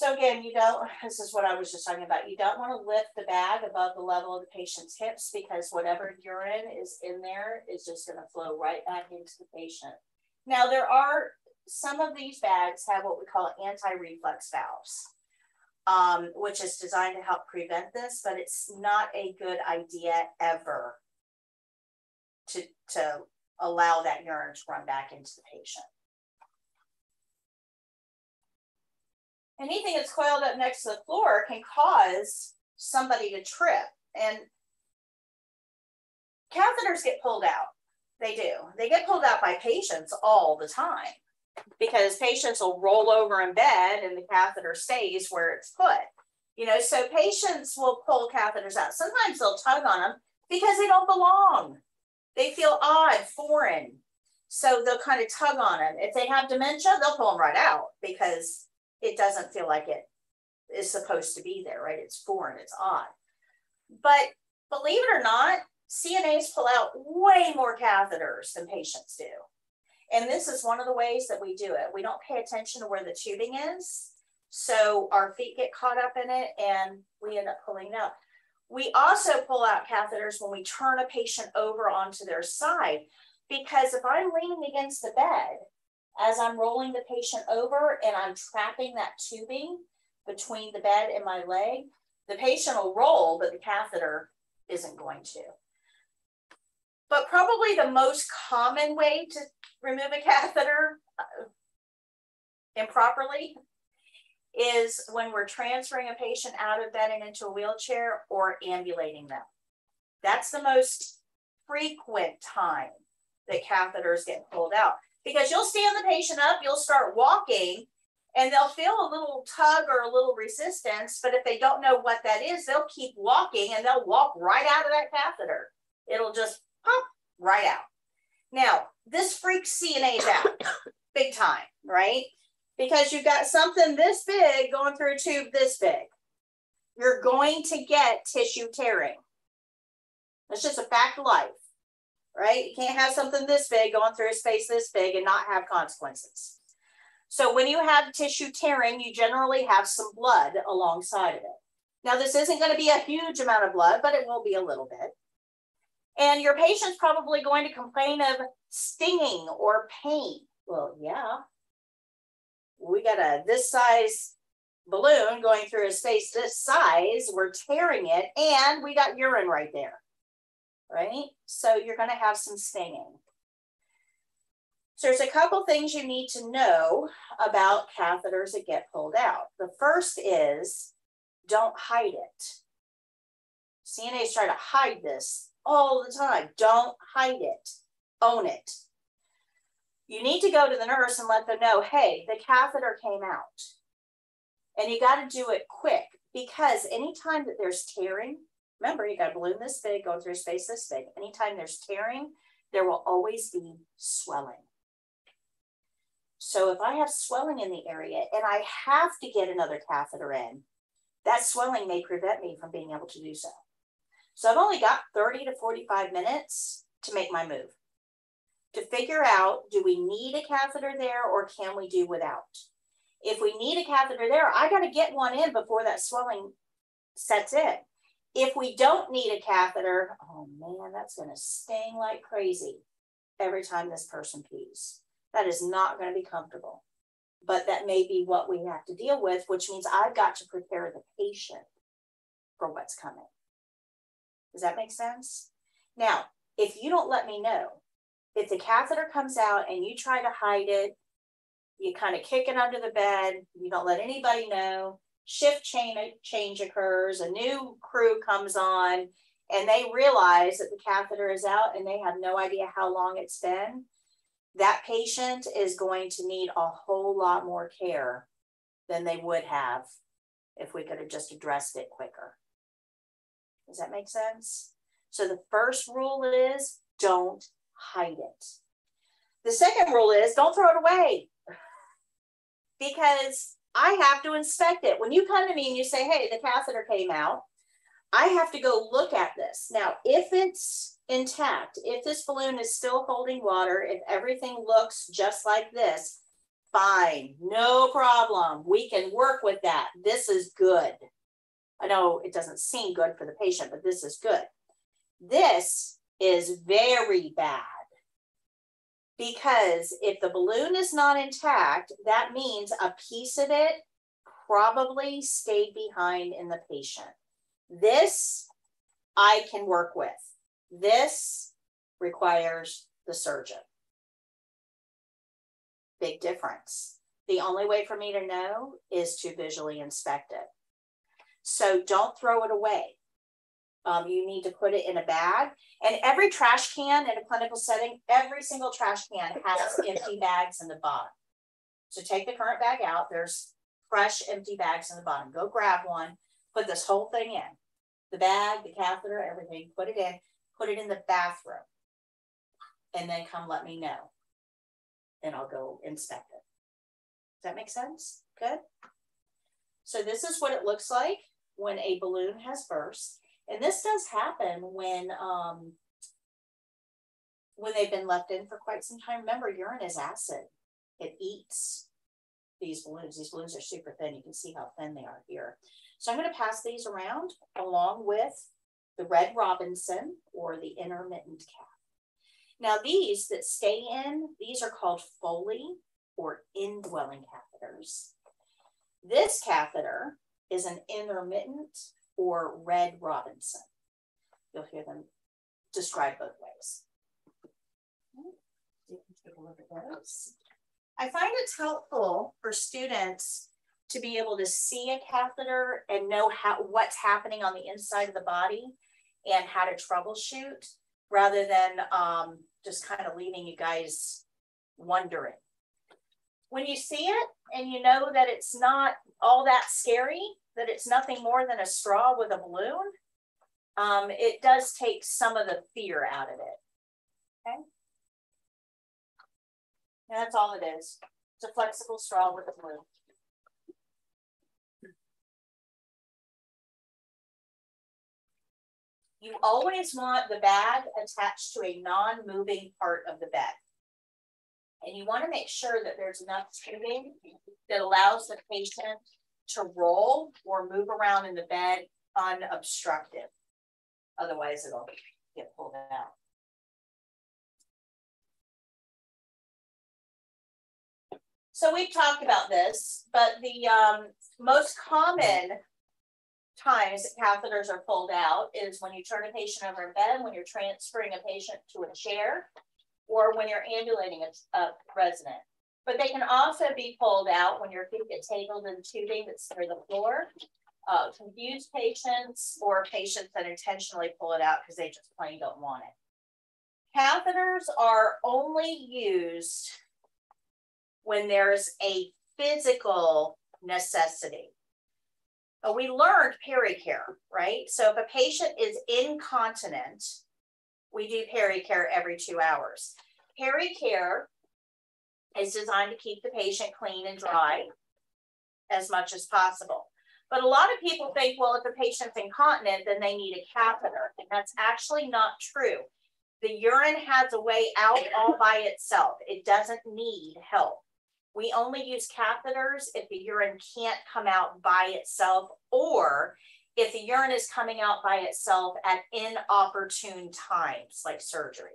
So again, you don't, this is what I was just talking about. You don't want to lift the bag above the level of the patient's hips because whatever urine is in there is just going to flow right back into the patient. Now there are, some of these bags have what we call anti-reflux valves. um, which is designed to help prevent this, but it's not a good idea ever to, to allow that urine to run back into the patient. Anything that's coiled up next to the floor can cause somebody to trip. And catheters get pulled out. They do. They get pulled out by patients all the time because patients will roll over in bed and the catheter stays where it's put. You know, so patients will pull catheters out. Sometimes they'll tug on them because they don't belong. They feel odd, foreign. So they'll kind of tug on them. If they have dementia, they'll pull them right out because it doesn't feel like it is supposed to be there, right? It's foreign, it's odd. But believe it or not, CNAs pull out way more catheters than patients do. And this is one of the ways that we do it. We don't pay attention to where the tubing is. So our feet get caught up in it and we end up pulling it out. We also pull out catheters when we turn a patient over onto their side, because if I'm leaning against the bed as I'm rolling the patient over and I'm trapping that tubing between the bed and my leg, the patient will roll, but the catheter isn't going to. But probably the most common way to remove a catheter uh, improperly is when we're transferring a patient out of bed and into a wheelchair or ambulating them. That's the most frequent time that catheters get pulled out because you'll stand the patient up, you'll start walking, and they'll feel a little tug or a little resistance. But if they don't know what that is, they'll keep walking and they'll walk right out of that catheter. It'll just pop right out. Now, this freaks CNAs out big time, right? Because you've got something this big going through a tube this big. You're going to get tissue tearing. That's just a fact of life, right? You can't have something this big going through a space this big and not have consequences. So when you have tissue tearing, you generally have some blood alongside of it. Now, this isn't going to be a huge amount of blood, but it will be a little bit. And your patient's probably going to complain of stinging or pain. Well, yeah. We got a this size balloon going through a space this size. We're tearing it, and we got urine right there, right? So you're going to have some stinging. So there's a couple things you need to know about catheters that get pulled out. The first is don't hide it. CNAs try to hide this all the time. Don't hide it, own it. You need to go to the nurse and let them know hey, the catheter came out. And you got to do it quick because anytime that there's tearing, remember you got a balloon this big going through space this big. Anytime there's tearing, there will always be swelling. So if I have swelling in the area and I have to get another catheter in, that swelling may prevent me from being able to do so. So I've only got 30 to 45 minutes to make my move to figure out do we need a catheter there or can we do without? If we need a catheter there, I got to get one in before that swelling sets in. If we don't need a catheter, oh man, that's going to sting like crazy every time this person pees. That is not going to be comfortable. But that may be what we have to deal with, which means I've got to prepare the patient for what's coming. Does that make sense? Now, if you don't let me know, if the catheter comes out and you try to hide it, you kind of kick it under the bed, you don't let anybody know, shift chain change occurs, a new crew comes on, and they realize that the catheter is out and they have no idea how long it's been, that patient is going to need a whole lot more care than they would have if we could have just addressed it quicker. Does that make sense? So the first rule is don't hide it. The second rule is don't throw it away because I have to inspect it. When you come to me and you say, hey, the catheter came out, I have to go look at this. Now, if it's intact, if this balloon is still holding water, if everything looks just like this, fine, no problem. We can work with that. This is good. I know it doesn't seem good for the patient, but this is good. This is very bad because if the balloon is not intact, that means a piece of it probably stayed behind in the patient. This I can work with. This requires the surgeon. Big difference. The only way for me to know is to visually inspect it. So don't throw it away. Um, you need to put it in a bag. And every trash can in a clinical setting, every single trash can has empty bags in the bottom. So take the current bag out. There's fresh empty bags in the bottom. Go grab one, put this whole thing in. The bag, the catheter, everything, put it in, put it in the bathroom. And then come let me know. And I'll go inspect it. Does that make sense? Good. So this is what it looks like when a balloon has burst. And this does happen when um, when they've been left in for quite some time. Remember, urine is acid. It eats these balloons. These balloons are super thin. You can see how thin they are here. So I'm going to pass these around along with the red Robinson or the intermittent cath. Now these that stay in, these are called Foley or indwelling catheters. This catheter is an intermittent or red Robinson. You'll hear them described both ways. I find it's helpful for students to be able to see a catheter and know how what's happening on the inside of the body and how to troubleshoot rather than um, just kind of leaving you guys wondering. When you see it and you know that it's not all that scary, that it's nothing more than a straw with a balloon, um, it does take some of the fear out of it. Okay. And that's all it is. It's a flexible straw with a balloon. You always want the bag attached to a non-moving part of the bed. And you want to make sure that there's enough tubing that allows the patient to roll or move around in the bed unobstructed. Otherwise, it'll get pulled out. So we've talked about this, but the um, most common times that catheters are pulled out is when you turn a patient over in bed, when you're transferring a patient to a chair, or when you're ambulating a, a resident. But they can also be pulled out when your feet get tangled in tubing that's near the floor, uh, confused patients, or patients that intentionally pull it out because they just plain don't want it. Catheters are only used when there's a physical necessity. But we learned pericare, right? So if a patient is incontinent, we do pericare every two hours. Pericare is designed to keep the patient clean and dry as much as possible. But a lot of people think, well, if the patient's incontinent, then they need a catheter. And that's actually not true. The urine has a way out all by itself. It doesn't need help. We only use catheters if the urine can't come out by itself or if the urine is coming out by itself at inopportune times, like surgery.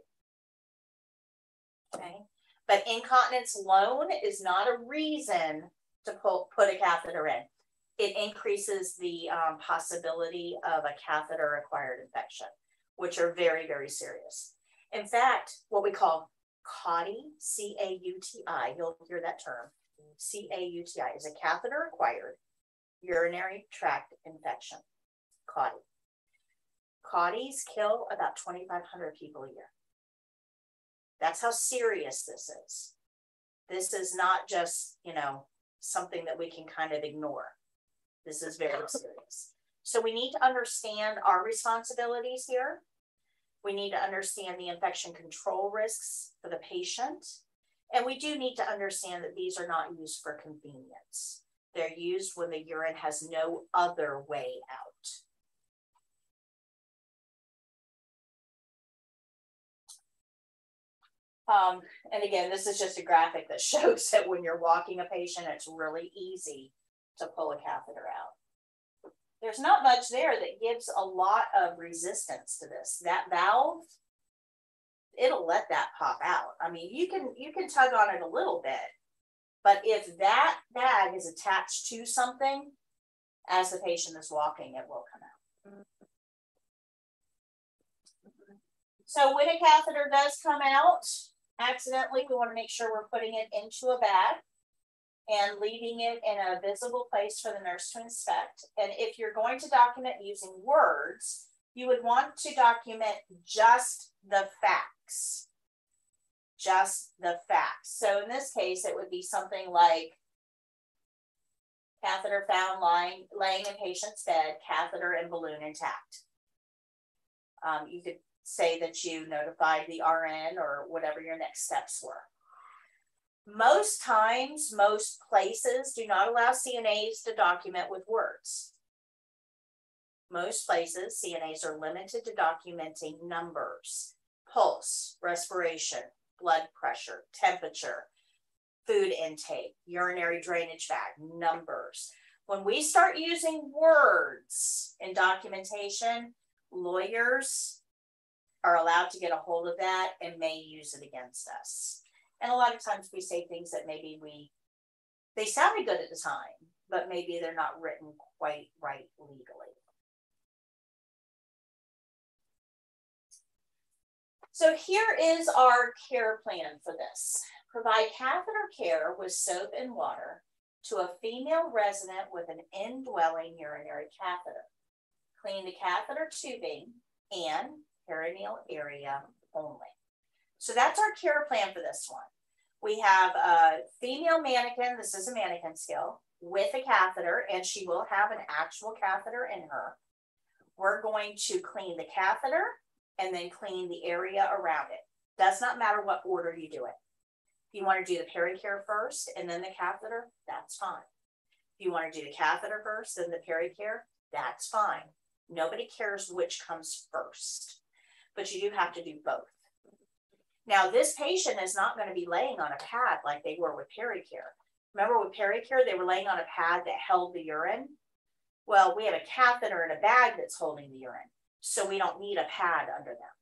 Okay, but incontinence alone is not a reason to pull, put a catheter in. It increases the um, possibility of a catheter acquired infection, which are very, very serious. In fact, what we call CAUTI, C A U T I, you'll hear that term. C A U T I is a catheter acquired urinary tract infection. CAUTI. CAUTIs kill about 2,500 people a year. That's how serious this is. This is not just, you know, something that we can kind of ignore. This is very serious. So we need to understand our responsibilities here we need to understand the infection control risks for the patient. And we do need to understand that these are not used for convenience. They're used when the urine has no other way out. Um, and again, this is just a graphic that shows that when you're walking a patient, it's really easy to pull a catheter out there's not much there that gives a lot of resistance to this. That valve, it'll let that pop out. I mean, you can you can tug on it a little bit, But if that bag is attached to something, as the patient is walking, it will come out. So when a catheter does come out accidentally, we want to make sure we're putting it into a bag and leaving it in a visible place for the nurse to inspect. And if you're going to document using words, you would want to document just the facts. Just the facts. So in this case, it would be something like catheter found lying, laying in patient's bed, catheter and balloon intact. Um, you could say that you notified the RN or whatever your next steps were. Most times, most places do not allow CNAs to document with words. Most places, CNAs are limited to documenting numbers, pulse, respiration, blood pressure, temperature, food intake, urinary drainage bag, numbers. When we start using words in documentation, lawyers are allowed to get a hold of that and may use it against us. And a lot of times we say things that maybe we, they sounded good at the time, but maybe they're not written quite right legally. So here is our care plan for this. Provide catheter care with soap and water to a female resident with an indwelling urinary catheter. Clean the catheter tubing and perineal area only. So that's our care plan for this one. We have a female mannequin, this is a mannequin skill, with a catheter, and she will have an actual catheter in her. We're going to clean the catheter and then clean the area around it. Does not matter what order you do it. If you want to do the pericare first and then the catheter, that's fine. If you want to do the catheter first, then the pericare, that's fine. Nobody cares which comes first, but you do have to do both. Now, this patient is not going to be laying on a pad like they were with Pericare. Remember with Pericare, they were laying on a pad that held the urine? Well, we have a catheter in a bag that's holding the urine, so we don't need a pad under them.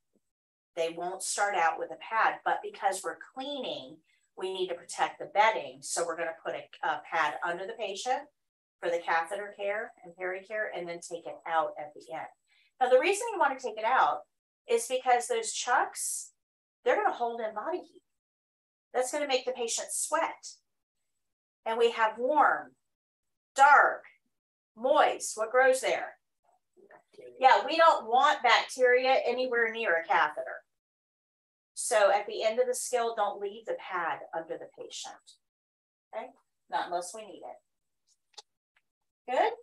They won't start out with a pad, but because we're cleaning, we need to protect the bedding. So we're going to put a, a pad under the patient for the catheter care and pericare, and then take it out at the end. Now, the reason you want to take it out is because those chucks they're going to hold in body heat. That's going to make the patient sweat. And we have warm, dark, moist. What grows there? Yeah, we don't want bacteria anywhere near a catheter. So at the end of the skill, don't leave the pad under the patient. Okay, not unless we need it. Good.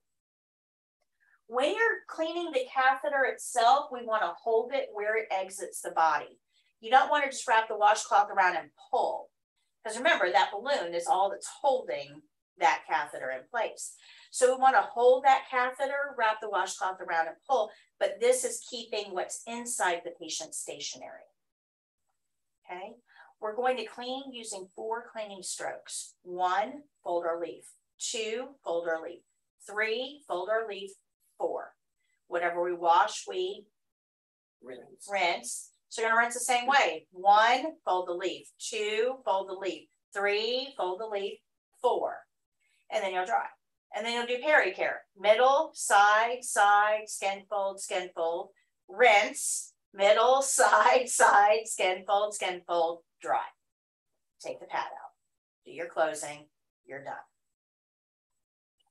When you're cleaning the catheter itself, we want to hold it where it exits the body. You don't want to just wrap the washcloth around and pull. Because remember, that balloon is all that's holding that catheter in place. So we want to hold that catheter, wrap the washcloth around and pull, but this is keeping what's inside the patient stationary. Okay, we're going to clean using four cleaning strokes. One, fold or leaf. Two, fold or leaf. Three, fold or leaf. Four. Whatever we wash, we rinse. rinse. So you're gonna rinse the same way. One, fold the leaf. Two, fold the leaf. Three, fold the leaf. Four. And then you'll dry. And then you'll do pericare. Middle, side, side, skin fold, skin fold. Rinse, middle, side, side, skin fold, skin fold, dry. Take the pad out. Do your closing. You're done.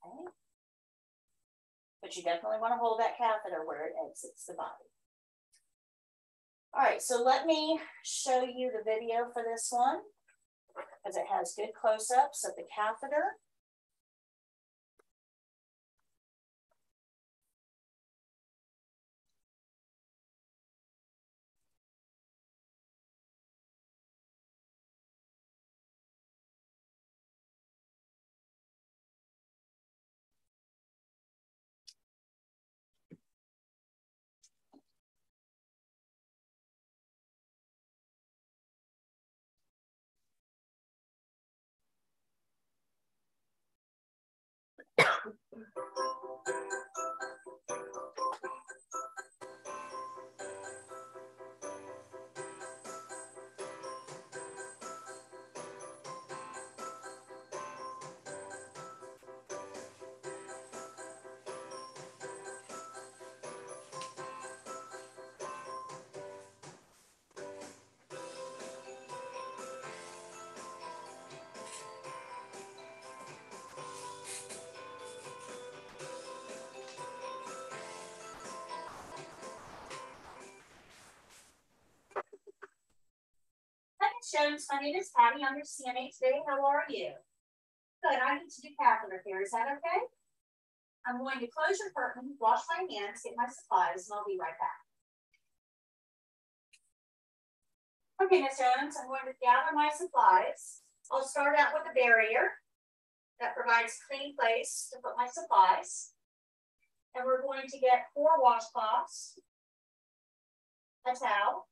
Okay. But you definitely want to hold that catheter where it exits the body. All right, so let me show you the video for this one because it has good close-ups of the catheter. Jones, my name is Patti. I'm your CNA today. How are you? Good. I need to do catheter care. Is that okay? I'm going to close your curtain, wash my hands, get my supplies, and I'll be right back. Okay, Ms. Jones, I'm going to gather my supplies. I'll start out with a barrier that provides clean place to put my supplies. And we're going to get four washcloths, a towel,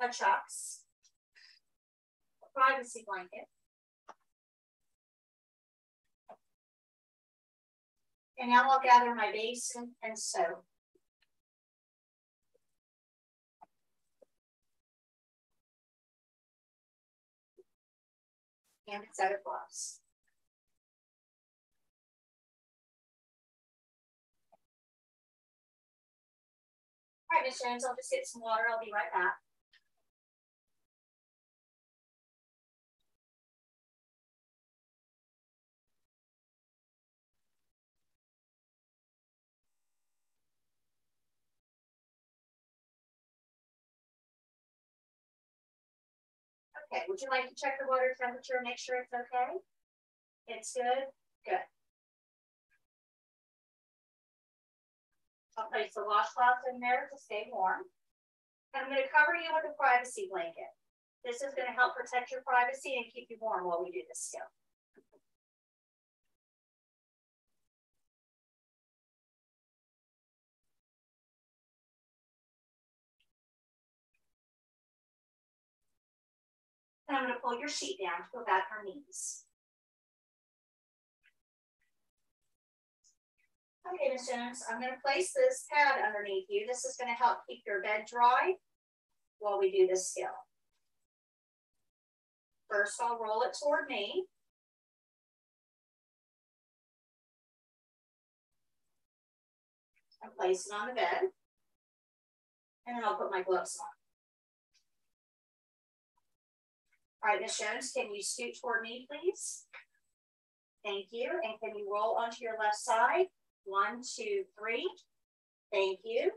a chucks, a privacy blanket, and now I'll gather my basin and soap. And a set of gloves. All right, Miss Jones, I'll just get some water. I'll be right back. Okay, would you like to check the water temperature and make sure it's okay? It's good? Good. I'll place the washcloth in there to stay warm. And I'm going to cover you with a privacy blanket. This is going to help protect your privacy and keep you warm while we do this skill. And I'm going to pull your sheet down to about her knees. Okay, Ms. Jones, I'm going to place this pad underneath you. This is going to help keep your bed dry while we do this skill. First, I'll roll it toward me. And place it on the bed. And then I'll put my gloves on. All right, Ms. Jones, can you scoot toward me, please? Thank you. And can you roll onto your left side? One, two, three. Thank you.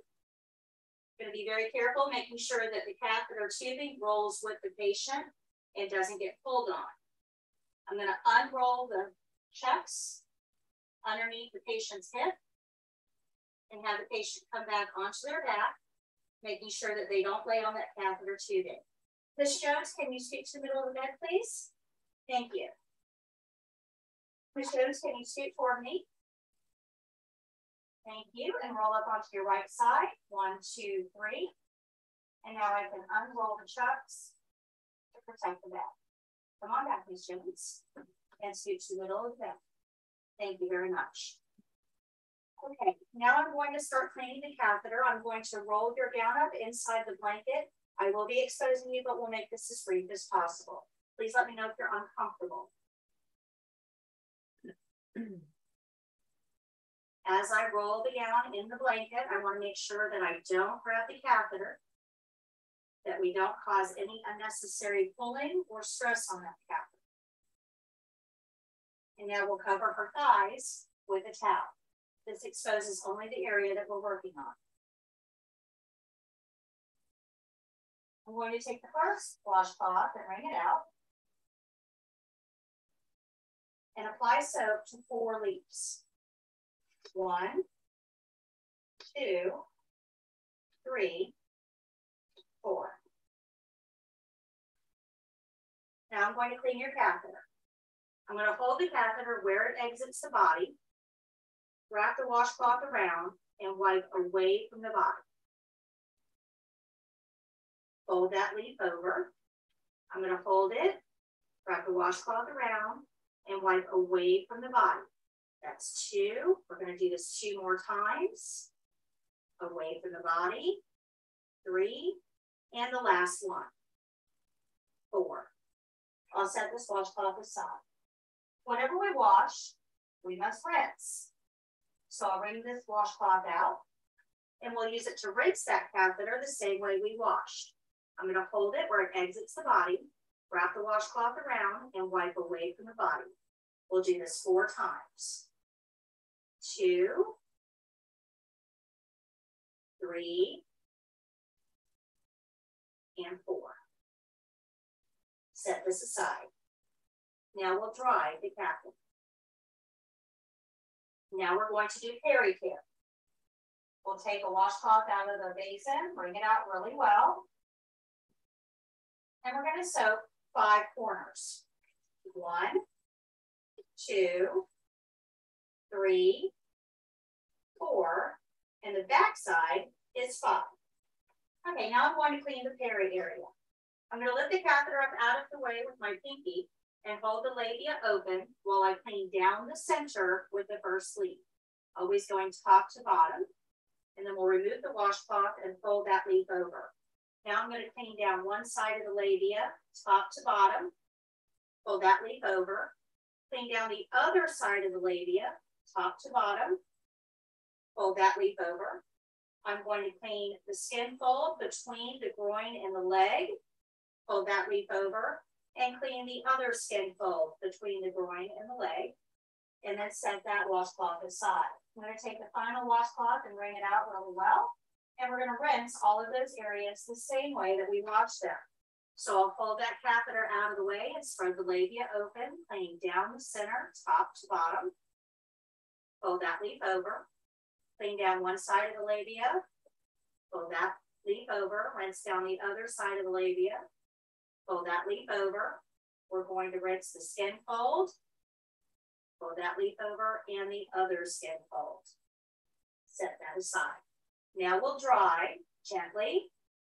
Going to be very careful, making sure that the catheter tubing rolls with the patient and doesn't get pulled on. I'm going to unroll the chucks underneath the patient's hip and have the patient come back onto their back, making sure that they don't lay on that catheter tubing. Ms. Jones, can you speak to the middle of the bed, please? Thank you. Ms. Jones, can you scoot toward me? Thank you. And roll up onto your right side. One, two, three. And now I can unroll the chucks to protect the back. Come on back, Ms. Jones. And scoot to the middle of the bed. Thank you very much. Okay, now I'm going to start cleaning the catheter. I'm going to roll your gown up inside the blanket. I will be exposing you, but we'll make this as brief as possible. Please let me know if you're uncomfortable. As I roll the gown in the blanket, I want to make sure that I don't grab the catheter, that we don't cause any unnecessary pulling or stress on that catheter. And now we'll cover her thighs with a towel. This exposes only the area that we're working on. I'm going to take the first washcloth and wring it out. And apply soap to four leaves. One, two, three, four. Now I'm going to clean your catheter. I'm going to hold the catheter where it exits the body, wrap the washcloth around, and wipe away from the body. Fold that leaf over. I'm going to hold it, wrap the washcloth around, and wipe away from the body. That's two. We're going to do this two more times. Away from the body. Three. And the last one. Four. I'll set this washcloth aside. Whenever we wash, we must rinse. So I'll wring this washcloth out and we'll use it to rinse that catheter the same way we washed. I'm going to hold it where it exits the body, wrap the washcloth around, and wipe away from the body. We'll do this four times two, three, and four. Set this aside. Now we'll dry the catheter. Now we're going to do peri-care. We'll take a washcloth out of the basin, bring it out really well. And we're going to sew five corners. One, two, three, four, and the back side is five. Okay, now I'm going to clean the peri area. I'm going to lift the catheter up out of the way with my pinky and hold the labia open while I clean down the center with the first sleeve. Always going top to bottom. And then we'll remove the washcloth and fold that leaf over. Now I'm going to clean down one side of the labia, top to bottom. Fold that leaf over. Clean down the other side of the labia, top to bottom. Fold that leaf over. I'm going to clean the skin fold between the groin and the leg. Fold that leaf over and clean the other skin fold between the groin and the leg. And then set that washcloth aside. I'm going to take the final washcloth and wring it out really well. And we're going to rinse all of those areas the same way that we washed them. So I'll fold that catheter out of the way and spread the labia open, laying down the center, top to bottom. Fold that leaf over, clean down one side of the labia, fold that leaf over, rinse down the other side of the labia, fold that leaf over. We're going to rinse the skin fold, fold that leaf over, and the other skin fold. Set that aside. Now we'll dry gently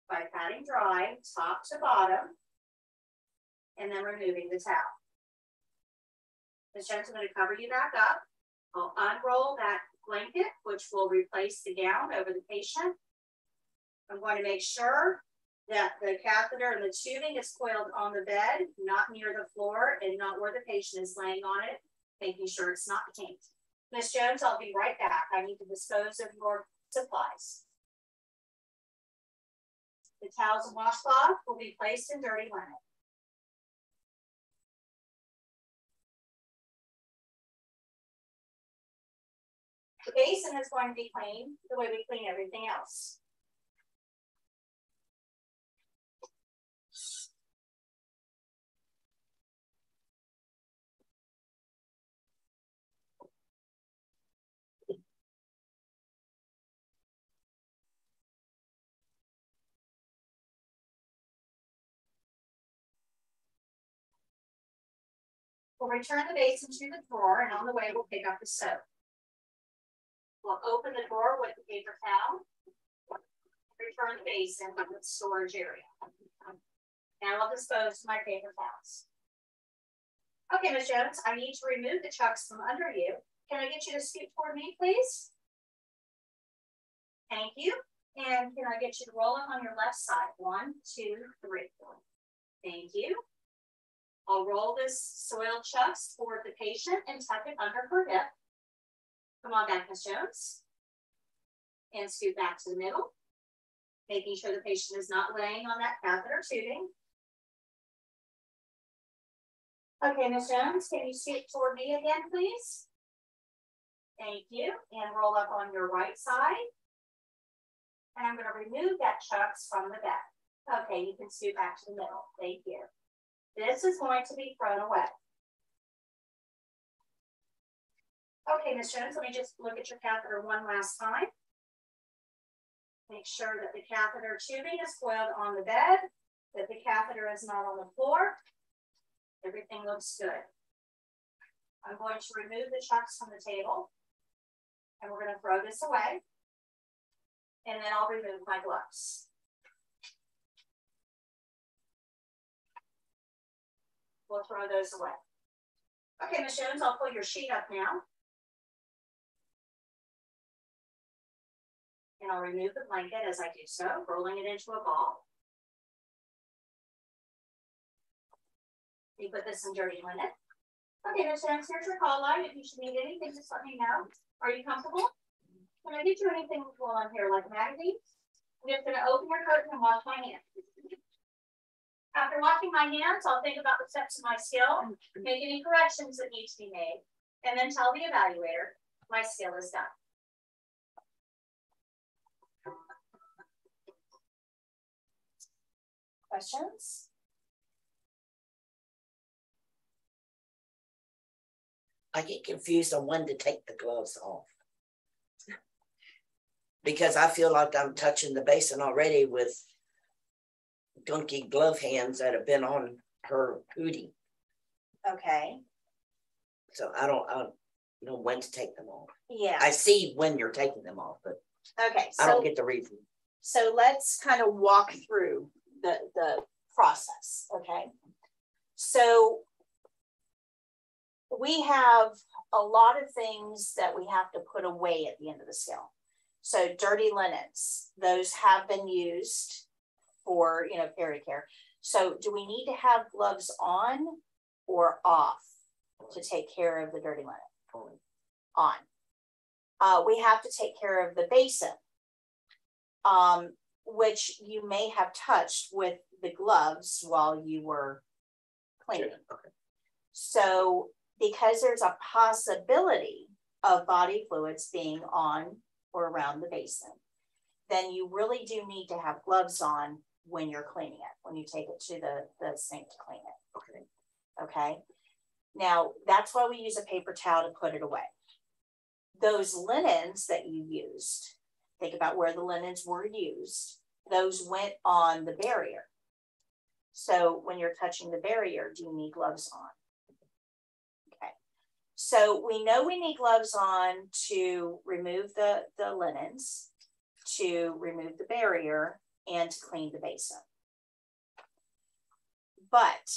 by patting dry top to bottom and then removing the towel. Ms. I'm going to cover you back up. I'll unroll that blanket, which will replace the gown over the patient. I'm going to make sure that the catheter and the tubing is coiled on the bed, not near the floor and not where the patient is laying on it, making sure it's not kinked. Ms. Jones, I'll be right back. I need to dispose of your supplies. The towels and washcloth will be placed in dirty linen. The basin is going to be cleaned the way we clean everything else. We'll return the basin to the drawer and on the way we'll pick up the soap. We'll open the drawer with the paper towel. Return the basin to the storage area. Now I'll dispose of my paper towels. Okay, Ms. Jones, I need to remove the chucks from under you. Can I get you to scoot toward me, please? Thank you. And can I get you to roll them on your left side? One, two, three. Thank you. I'll roll this soil chucks toward the patient and tuck it under her hip. Come on back, Ms. Jones. And scoot back to the middle, making sure the patient is not laying on that catheter tubing. Okay, Ms. Jones, can you scoot toward me again, please? Thank you. And roll up on your right side. And I'm going to remove that chucks from the back. Okay, you can scoot back to the middle. Thank you. This is going to be thrown away. Okay, Ms. Jones, let me just look at your catheter one last time. Make sure that the catheter tubing is coiled on the bed, that the catheter is not on the floor. Everything looks good. I'm going to remove the chucks from the table and we're going to throw this away. And then I'll remove my gloves. We'll throw those away. Okay, Ms. Jones, I'll pull your sheet up now. And I'll remove the blanket as I do so, rolling it into a ball. You put this in dirty linen. Okay, Ms. Jones, here's your call line. If you should need anything, just let me know. Are you comfortable? Can I get you anything while I'm here, like magazines? I'm just gonna open your curtain and wash my hands. After washing my hands, I'll think about the steps of my skill, make any corrections that need to be made, and then tell the evaluator my skill is done. Questions? I get confused on when to take the gloves off. Because I feel like I'm touching the basin already with gunky glove hands that have been on her hoodie. Okay, So I don't, I don't know when to take them off. yeah, I see when you're taking them off, but okay, I don't get the reason. so let's kind of walk through the, the process, okay? So we have a lot of things that we have to put away at the end of the scale. So dirty linens, those have been used for, you know, care. So do we need to have gloves on or off to take care of the dirty linen? On. Uh, we have to take care of the basin, um, which you may have touched with the gloves while you were cleaning. Okay. So because there's a possibility of body fluids being on or around the basin, then you really do need to have gloves on when you're cleaning it, when you take it to the, the sink to clean it. Okay. Okay. Now that's why we use a paper towel to put it away. Those linens that you used, think about where the linens were used, those went on the barrier. So when you're touching the barrier, do you need gloves on? Okay. So we know we need gloves on to remove the, the linens, to remove the barrier, and to clean the basin. But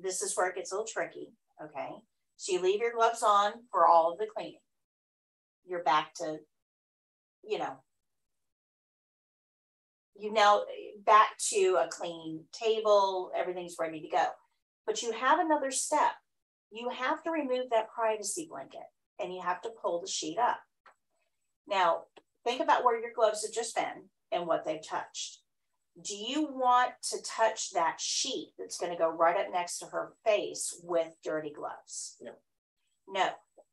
this is where it gets a little tricky, okay? So you leave your gloves on for all of the cleaning. You're back to, you know, you now back to a clean table, everything's ready to go. But you have another step. You have to remove that privacy blanket and you have to pull the sheet up. Now, think about where your gloves have just been and what they've touched. Do you want to touch that sheet that's going to go right up next to her face with dirty gloves? No. No.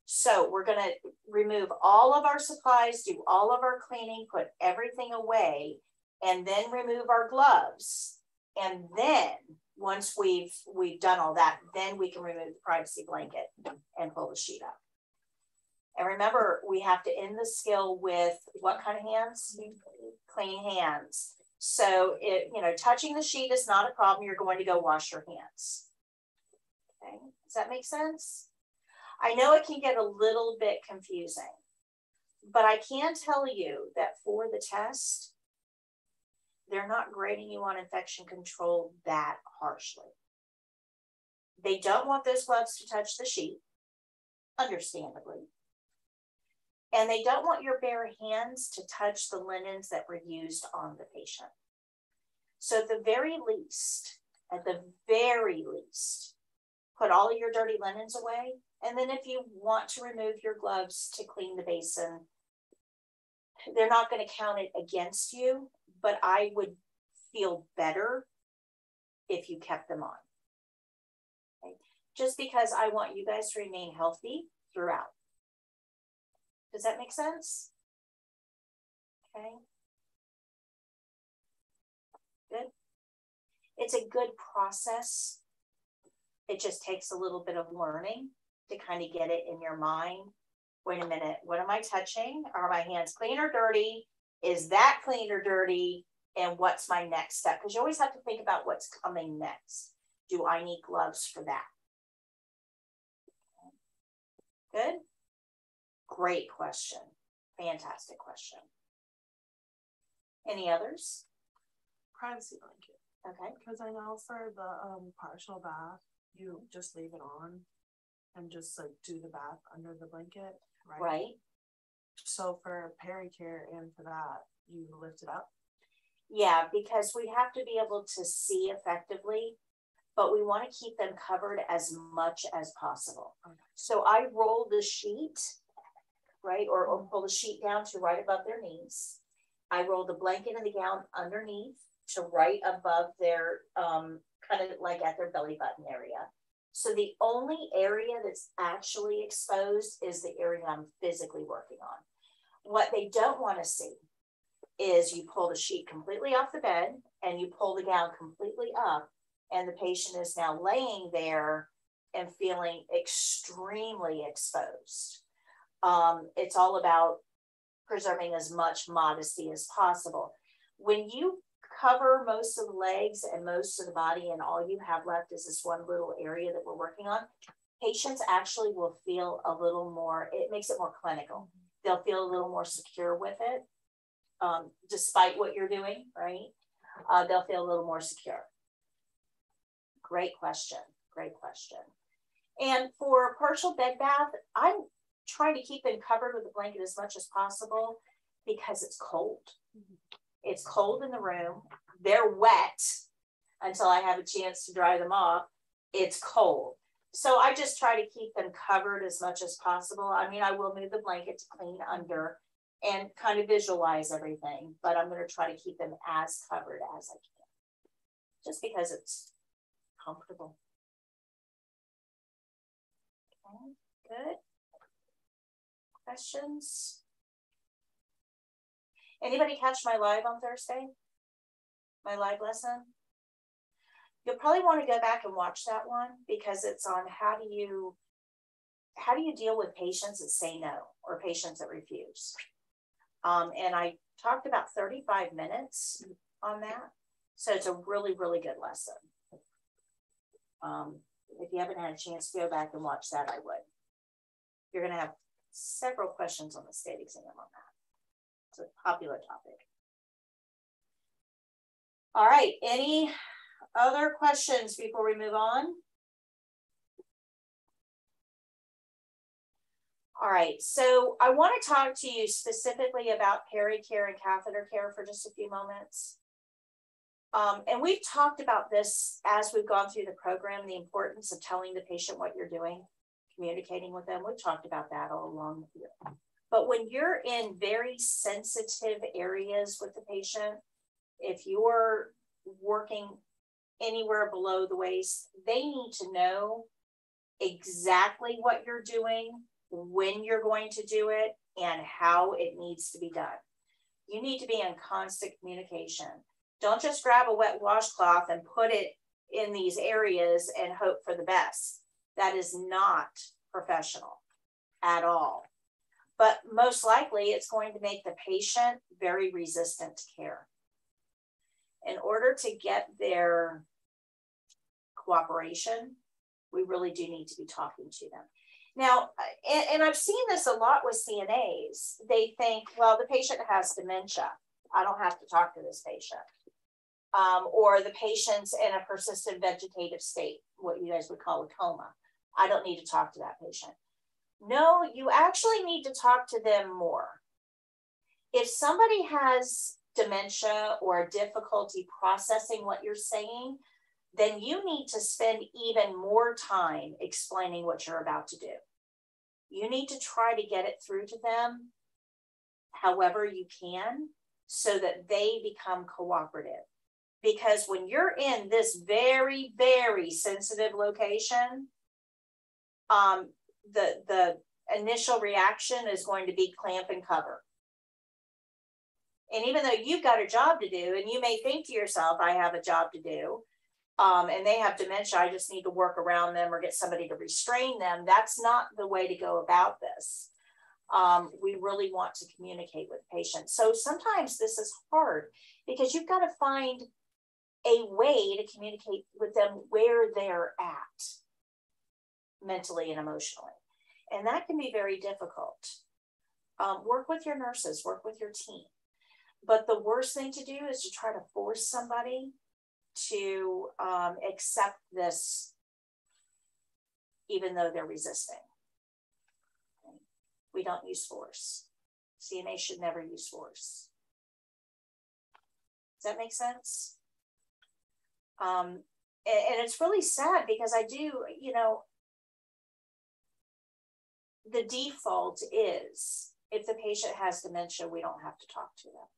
So we're going to remove all of our supplies, do all of our cleaning, put everything away, and then remove our gloves. And then once we've we've done all that, then we can remove the privacy blanket and pull the sheet up. And remember, we have to end the skill with what kind of hands? Mm-hmm. Clean hands. So it, you know, touching the sheet is not a problem. You're going to go wash your hands. Okay, does that make sense? I know it can get a little bit confusing, but I can tell you that for the test, they're not grading you on infection control that harshly. They don't want those gloves to touch the sheet, understandably. And they don't want your bare hands to touch the linens that were used on the patient. So at the very least, at the very least, put all of your dirty linens away. And then if you want to remove your gloves to clean the basin, they're not going to count it against you, but I would feel better if you kept them on. Okay? Just because I want you guys to remain healthy throughout. Does that make sense? Okay. Good. It's a good process. It just takes a little bit of learning to kind of get it in your mind. Wait a minute, what am I touching? Are my hands clean or dirty? Is that clean or dirty? And what's my next step? Because you always have to think about what's coming next. Do I need gloves for that? Good. Great question. Fantastic question. Any others? Privacy blanket. Okay. Because I know for the um partial bath, you just leave it on and just like do the bath under the blanket, right? Right. So for pericare and for that, you lift it up. Yeah, because we have to be able to see effectively, but we want to keep them covered as much as possible. Okay. So I roll the sheet, right, or, or pull the sheet down to right above their knees. I roll the blanket and the gown underneath to right above their, um, kind of like at their belly button area. So the only area that's actually exposed is the area I'm physically working on. What they don't want to see is you pull the sheet completely off the bed and you pull the gown completely up and the patient is now laying there and feeling extremely exposed. Um, it's all about preserving as much modesty as possible. When you cover most of the legs and most of the body and all you have left is this one little area that we're working on, patients actually will feel a little more, it makes it more clinical. They'll feel a little more secure with it, um, despite what you're doing, right? Uh, they'll feel a little more secure. Great question, great question. And for partial bed bath, I'm trying to keep them covered with a blanket as much as possible because it's cold. Mm-hmm. It's cold in the room. They're wet until I have a chance to dry them off. It's cold. So I just try to keep them covered as much as possible. I mean, I will move the blanket to clean under and kind of visualize everything, but I'm going to try to keep them as covered as I can just because it's comfortable. Okay, good. Questions? Anybody catch my live on Thursday? My live lesson? You'll probably want to go back and watch that one because it's on how do you how do you deal with patients that say no or patients that refuse. Um, and I talked about 35 minutes on that. So it's a really, really good lesson. Um, if you haven't had a chance to go back and watch that, I would. You're going to have several questions on the state exam on that. It's a popular topic. All right, any other questions before we move on? All right, so I want to talk to you specifically about peri-care and catheter care for just a few moments. Um, and we've talked about this as we've gone through the program, the importance of telling the patient what you're doing, communicating with them. We've talked about that all along here. But when you're in very sensitive areas with the patient, if you're working anywhere below the waist, they need to know exactly what you're doing, when you're going to do it, and how it needs to be done. You need to be in constant communication. Don't just grab a wet washcloth and put it in these areas and hope for the best. That is not professional at all. But most likely, it's going to make the patient very resistant to care. In order to get their cooperation, we really do need to be talking to them. Now, and, and, I've seen this a lot with CNAs. They think, well, the patient has dementia. I don't have to talk to this patient um, or the patient's in a persistent vegetative state, what you guys would call a coma. I don't need to talk to that patient. No, you actually need to talk to them more. If somebody has dementia or difficulty processing what you're saying, then you need to spend even more time explaining what you're about to do. You need to try to get it through to them however you can so that they become cooperative because when you're in this very very sensitive location um the the initial reaction is going to be clamp and cover. And even though you've got a job to do and you may think to yourself i have a job to do um, and they have dementia i just need to work around them or get somebody to restrain them that's not the way to go about this. Um, we really want to communicate with patients. So sometimes this is hard because you've got to find a way to communicate with them where they're at mentally and emotionally. And that can be very difficult. Um, work with your nurses, work with your team. But the worst thing to do is to try to force somebody to um, accept this, even though they're resisting. We don't use force. CNA should never use force. Does that make sense? Um, and, and it's really sad because I do, you know, the default is if the patient has dementia, we don't have to talk to them.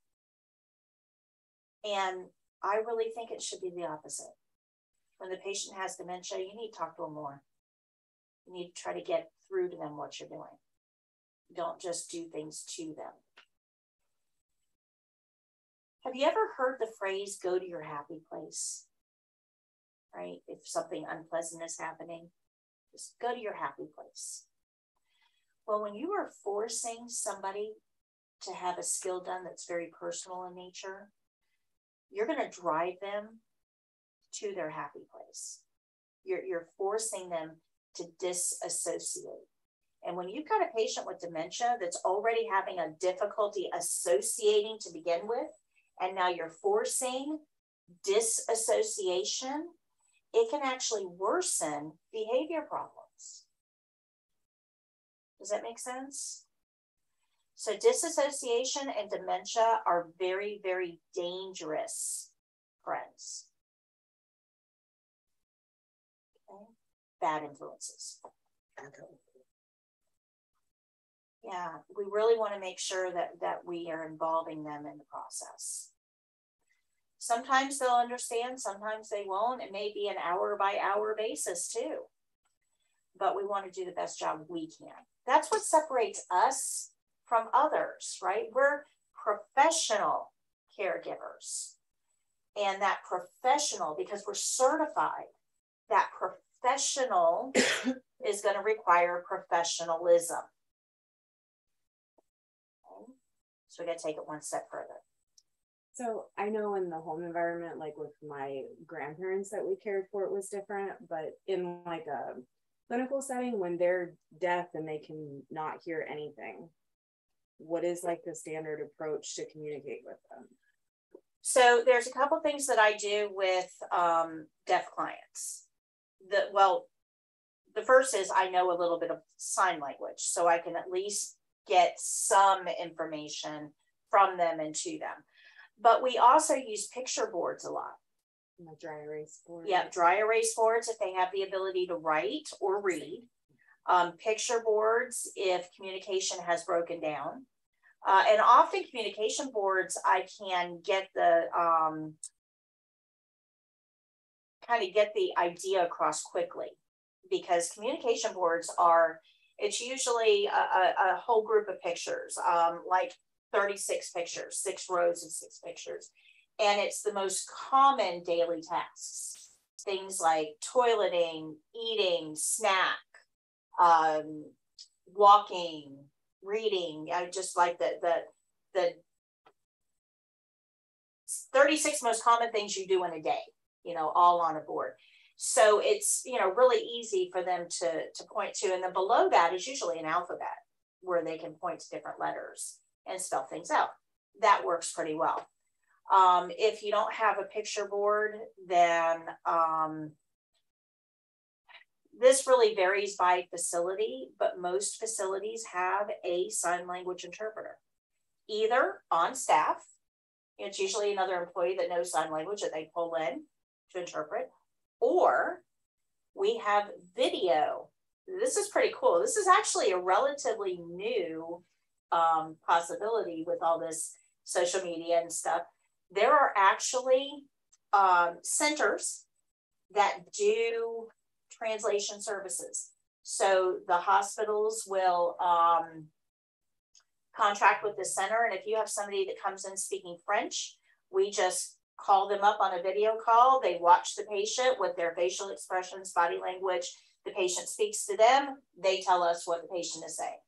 And I really think it should be the opposite. When the patient has dementia, you need to talk to them more. You need to try to get through to them what you're doing. Don't just do things to them. Have you ever heard the phrase go to your happy place? Right? If something unpleasant is happening, just go to your happy place. Well, when you are forcing somebody to have a skill done that's very personal in nature, you're going to drive them to their happy place. You're, you're forcing them to disassociate. And when you've got a patient with dementia that's already having a difficulty associating to begin with, and now you're forcing disassociation, it can actually worsen behavior problems. Does that make sense? So disassociation and dementia are very, very dangerous friends. Okay. Bad influences. Yeah, we really want to make sure that, that we are involving them in the process. Sometimes they'll understand, sometimes they won't. It may be an hour by hour basis too. But we want to do the best job we can. That's what separates us from others, right? We're professional caregivers. And that professional, because we're certified, that professional is going to require professionalism. So we got to take it one step further. So I know in the home environment, like with my grandparents that we cared for, it was different. But in like a clinical setting, when they're deaf and they can not hear anything, what is like the standard approach to communicate with them? So there's a couple things that I do with um, deaf clients. The well, the first is I know a little bit of sign language, so I can at least get some information from them and to them. But we also use picture boards a lot. The dry erase board. Yeah, dry erase boards if they have the ability to write or read. Um, picture boards if communication has broken down. Uh, and often communication boards, I can get the um, kind of get the idea across quickly because communication boards are, it's usually a, a, a whole group of pictures, um, like 36 pictures, six rows of six pictures. And it's the most common daily tasks. Things like toileting, eating, snack, um, walking, reading. I just like the the the 36 most common things you do in a day, you know, all on a board. So it's, you know, really easy for them to, to point to. And then below that is usually an alphabet where they can point to different letters and spell things out. That works pretty well. Um, if you don't have a picture board, then um, this really varies by facility, but most facilities have a sign language interpreter, either on staff. It's usually another employee that knows sign language that they pull in to interpret, or we have video. This is pretty cool. This is actually a relatively new um, possibility with all this social media and stuff. There are actually um, centers that do translation services. So the hospitals will um, contract with the center. And if you have somebody that comes in speaking French, we just call them up on a video call. They watch the patient with their facial expressions, body language. The patient speaks to them. They tell us what the patient is saying.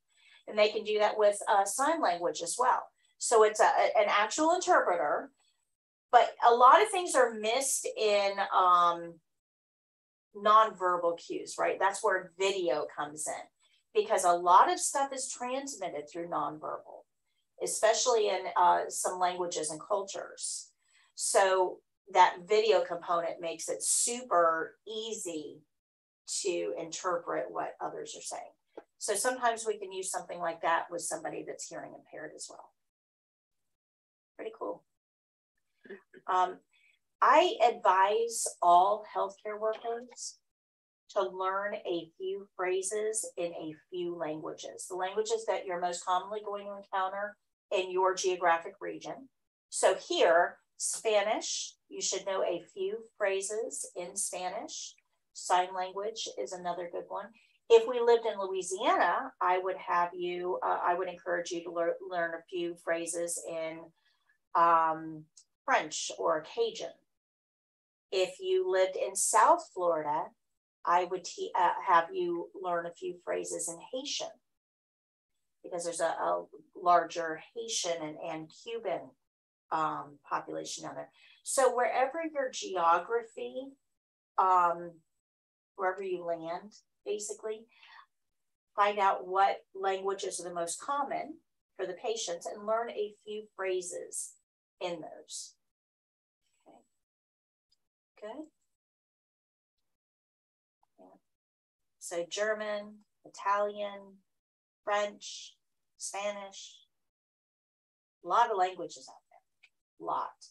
And they can do that with uh, sign language as well. So it's a, an actual interpreter. But a lot of things are missed in um, nonverbal cues, right? That's where video comes in because a lot of stuff is transmitted through nonverbal, especially in uh, some languages and cultures. So that video component makes it super easy to interpret what others are saying. So sometimes we can use something like that with somebody that's hearing impaired as well. Pretty cool. Um, I advise all healthcare workers to learn a few phrases in a few languages, the languages that you're most commonly going to encounter in your geographic region. So here, Spanish, you should know a few phrases in Spanish. Sign language is another good one. If we lived in Louisiana, I would have you, uh, I would encourage you to lear learn a few phrases in um, French or Cajun. If you lived in South Florida, I would te- uh, have you learn a few phrases in Haitian because there's a, a larger Haitian and, and Cuban um, population down there. So wherever your geography, um, wherever you land, basically, find out what languages are the most common for the patients and learn a few phrases in those. Yeah. So German, Italian, French, Spanish, a lot of languages out there, a lot.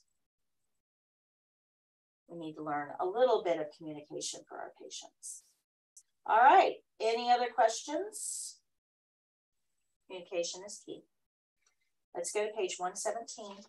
We need to learn a little bit of communication for our patients. All right, any other questions? Communication is key. Let's go to page 117.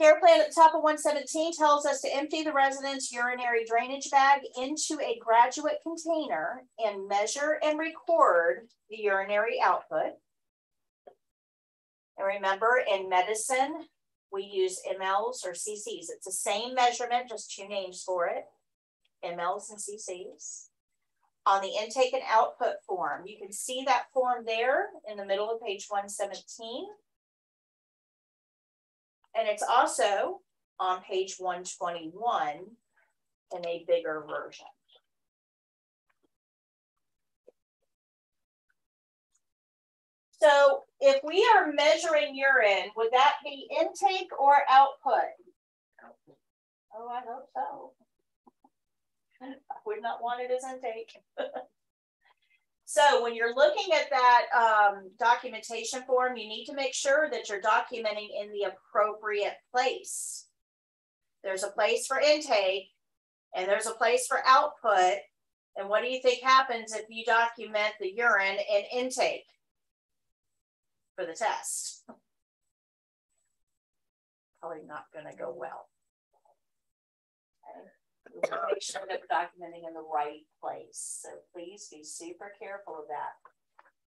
Care plan at the top of 117 tells us to empty the resident's urinary drainage bag into a graduate container and measure and record the urinary output. And remember, in medicine, we use mLs or cc's. It's the same measurement, just two names for it, mLs and cc's. On the intake and output form, you can see that form there in the middle of page 117. And it's also on page 121 in a bigger version. So if we are measuring urine, would that be intake or output? Oh, I hope so. I would not want it as intake. so when you're looking at that um, documentation form, you need to make sure that you're documenting in the appropriate place. There's a place for intake and there's a place for output. And what do you think happens if you document the urine in intake? for the test. Probably not going to go well. Okay. Make sure that we're documenting in the right place. So please be super careful of that.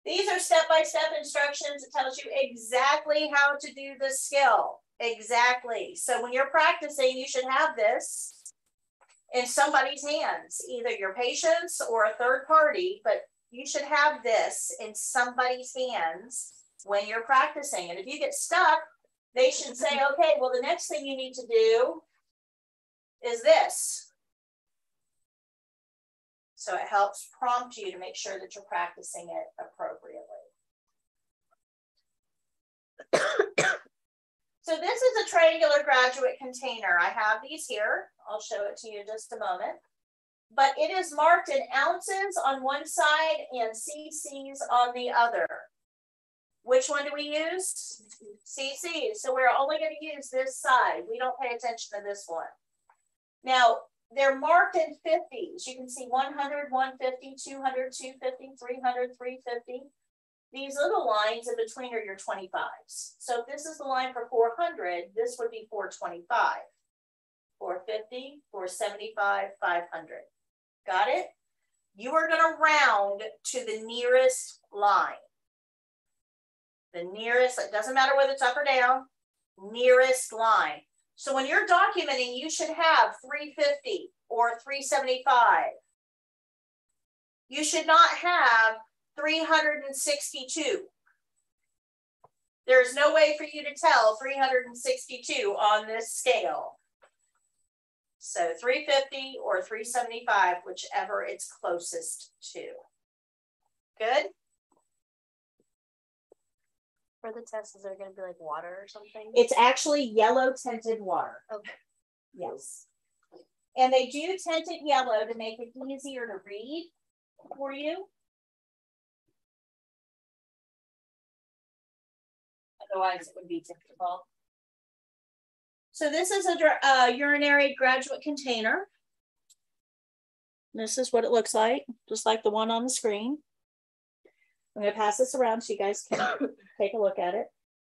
These are step-by-step -step instructions. It tells you exactly how to do the skill. Exactly. So when you're practicing, you should have this in somebody's hands, either your patients or a third party, but you should have this in somebody's hands when you're practicing. And if you get stuck, they should say, okay, well, the next thing you need to do is this. So it helps prompt you to make sure that you're practicing it appropriately. so this is a triangular graduate container. I have these here. I'll show it to you in just a moment. But it is marked in ounces on one side and cc's on the other. Which one do we use? CC. So we're only going to use this side. We don't pay attention to this one. Now, they're marked in 50s. You can see 100, 150, 200, 250, 300, 350. These little lines in between are your 25s. So if this is the line for 400, this would be 425. 450, 475, 500. Got it? You are going to round to the nearest line the nearest, it doesn't matter whether it's up or down, nearest line. So when you're documenting, you should have 350 or 375. You should not have 362. There's no way for you to tell 362 on this scale. So 350 or 375, whichever it's closest to. Good? For the test, is there going to be like water or something? It's actually yellow tinted water. Okay. Yes. And they do tint it yellow to make it easier to read for you. Otherwise, it would be difficult. So this is a uh, urinary graduate container. This is what it looks like, just like the one on the screen. I'm going to pass this around so you guys can take a look at it.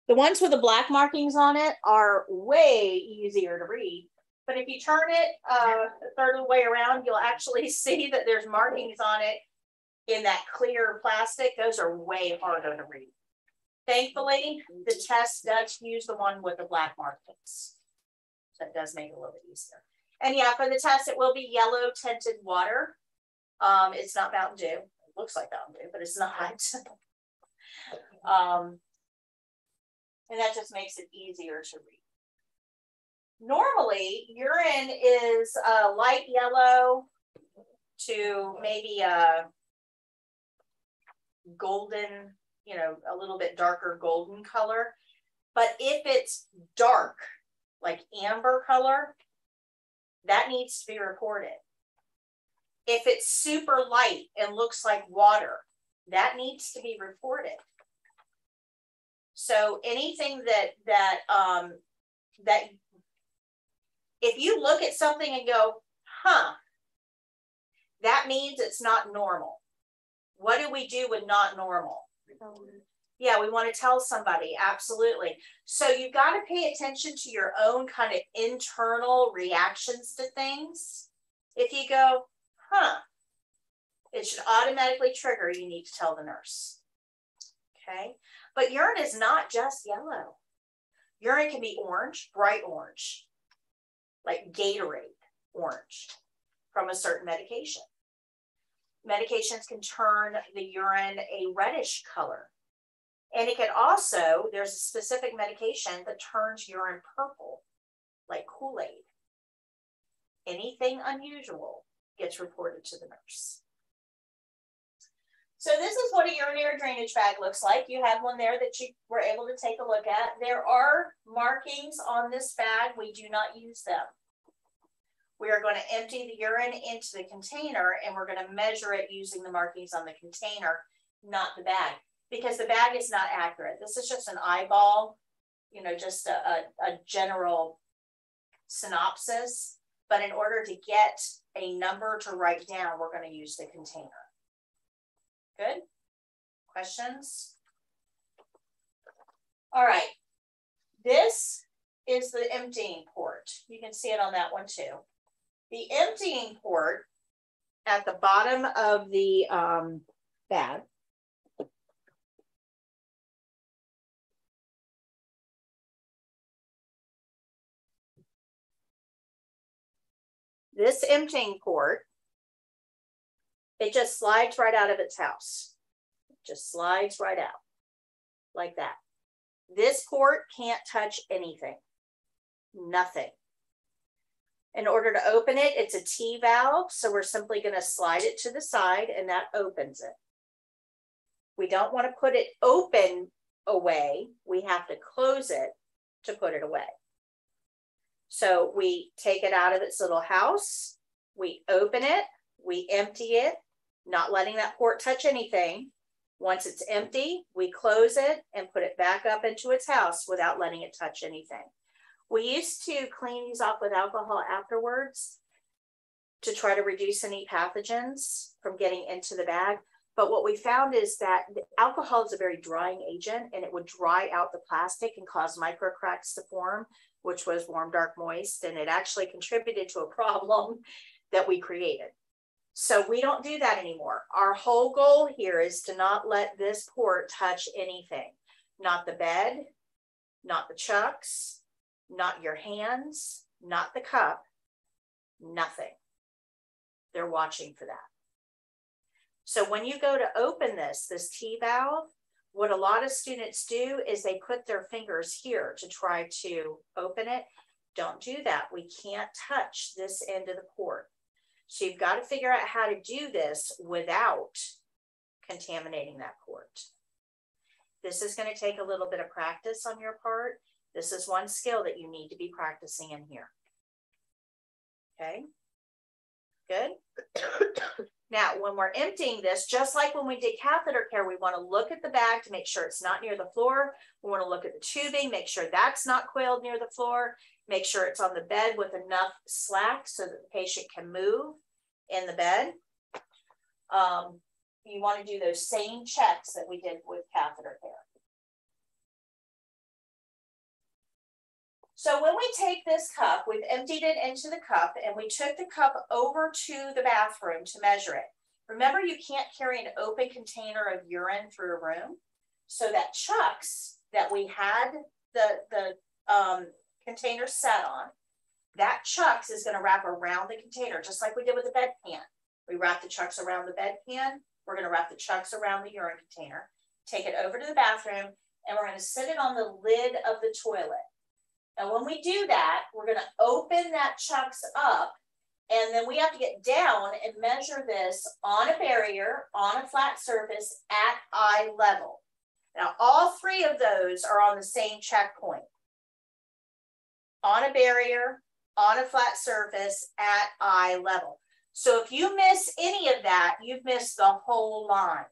The ones with the black markings on it are way easier to read. But if you turn it uh, a third of the way around, you'll actually see that there's markings on it in that clear plastic. Those are way harder to read. Thankfully, the test does use the one with the black markings. It does make it a little bit easier. And yeah, for the test, it will be yellow tinted water. Um, it's not Mountain Dew. Looks like Dew, but it's not. um, and that just makes it easier to read. Normally, urine is a light yellow to maybe a golden, you know, a little bit darker golden color. But if it's dark, like amber color, that needs to be reported. If it's super light and looks like water, that needs to be reported. So anything that that um, that if you look at something and go, huh, that means it's not normal. What do we do with not normal? Yeah, we want to tell somebody, absolutely. So you've got to pay attention to your own kind of internal reactions to things. If you go, huh, it should automatically trigger, you need to tell the nurse. Okay, but urine is not just yellow. Urine can be orange, bright orange, like Gatorade orange from a certain medication. Medications can turn the urine a reddish color and it can also, there's a specific medication that turns urine purple, like Kool-Aid. Anything unusual gets reported to the nurse. So this is what a urinary drainage bag looks like. You have one there that you were able to take a look at. There are markings on this bag. We do not use them. We are going to empty the urine into the container and we're going to measure it using the markings on the container, not the bag because the bag is not accurate. This is just an eyeball, you know, just a, a, a general synopsis. But in order to get a number to write down, we're going to use the container. Good? Questions? All right. This is the emptying port. You can see it on that one too. The emptying port at the bottom of the um, bag this emptying port, it just slides right out of its house. It just slides right out like that. This port can't touch anything, nothing. In order to open it, it's a T valve. So we're simply gonna slide it to the side and that opens it. We don't wanna put it open away. We have to close it to put it away. So we take it out of its little house, we open it, we empty it, not letting that port touch anything. Once it's empty, we close it and put it back up into its house without letting it touch anything. We used to clean these off with alcohol afterwards to try to reduce any pathogens from getting into the bag. But what we found is that alcohol is a very drying agent and it would dry out the plastic and cause micro cracks to form which was warm, dark, moist, and it actually contributed to a problem that we created. So we don't do that anymore. Our whole goal here is to not let this port touch anything, not the bed, not the chucks, not your hands, not the cup, nothing. They're watching for that. So when you go to open this, this T valve, what a lot of students do is they put their fingers here to try to open it. Don't do that. We can't touch this end of the port. So you've got to figure out how to do this without contaminating that port. This is going to take a little bit of practice on your part. This is one skill that you need to be practicing in here. Okay, good. Now, when we're emptying this, just like when we did catheter care, we want to look at the bag to make sure it's not near the floor. We want to look at the tubing, make sure that's not coiled near the floor, make sure it's on the bed with enough slack so that the patient can move in the bed. Um, you want to do those same checks that we did with catheter care. So when we take this cup, we've emptied it into the cup and we took the cup over to the bathroom to measure it. Remember, you can't carry an open container of urine through a room. So that chucks that we had the, the um, container set on, that chucks is gonna wrap around the container, just like we did with the bedpan. We wrap the chucks around the bedpan. We're gonna wrap the chucks around the urine container, take it over to the bathroom, and we're gonna sit it on the lid of the toilet. And when we do that, we're gonna open that chucks up and then we have to get down and measure this on a barrier, on a flat surface at eye level. Now, all three of those are on the same checkpoint. On a barrier, on a flat surface, at eye level. So if you miss any of that, you've missed the whole line.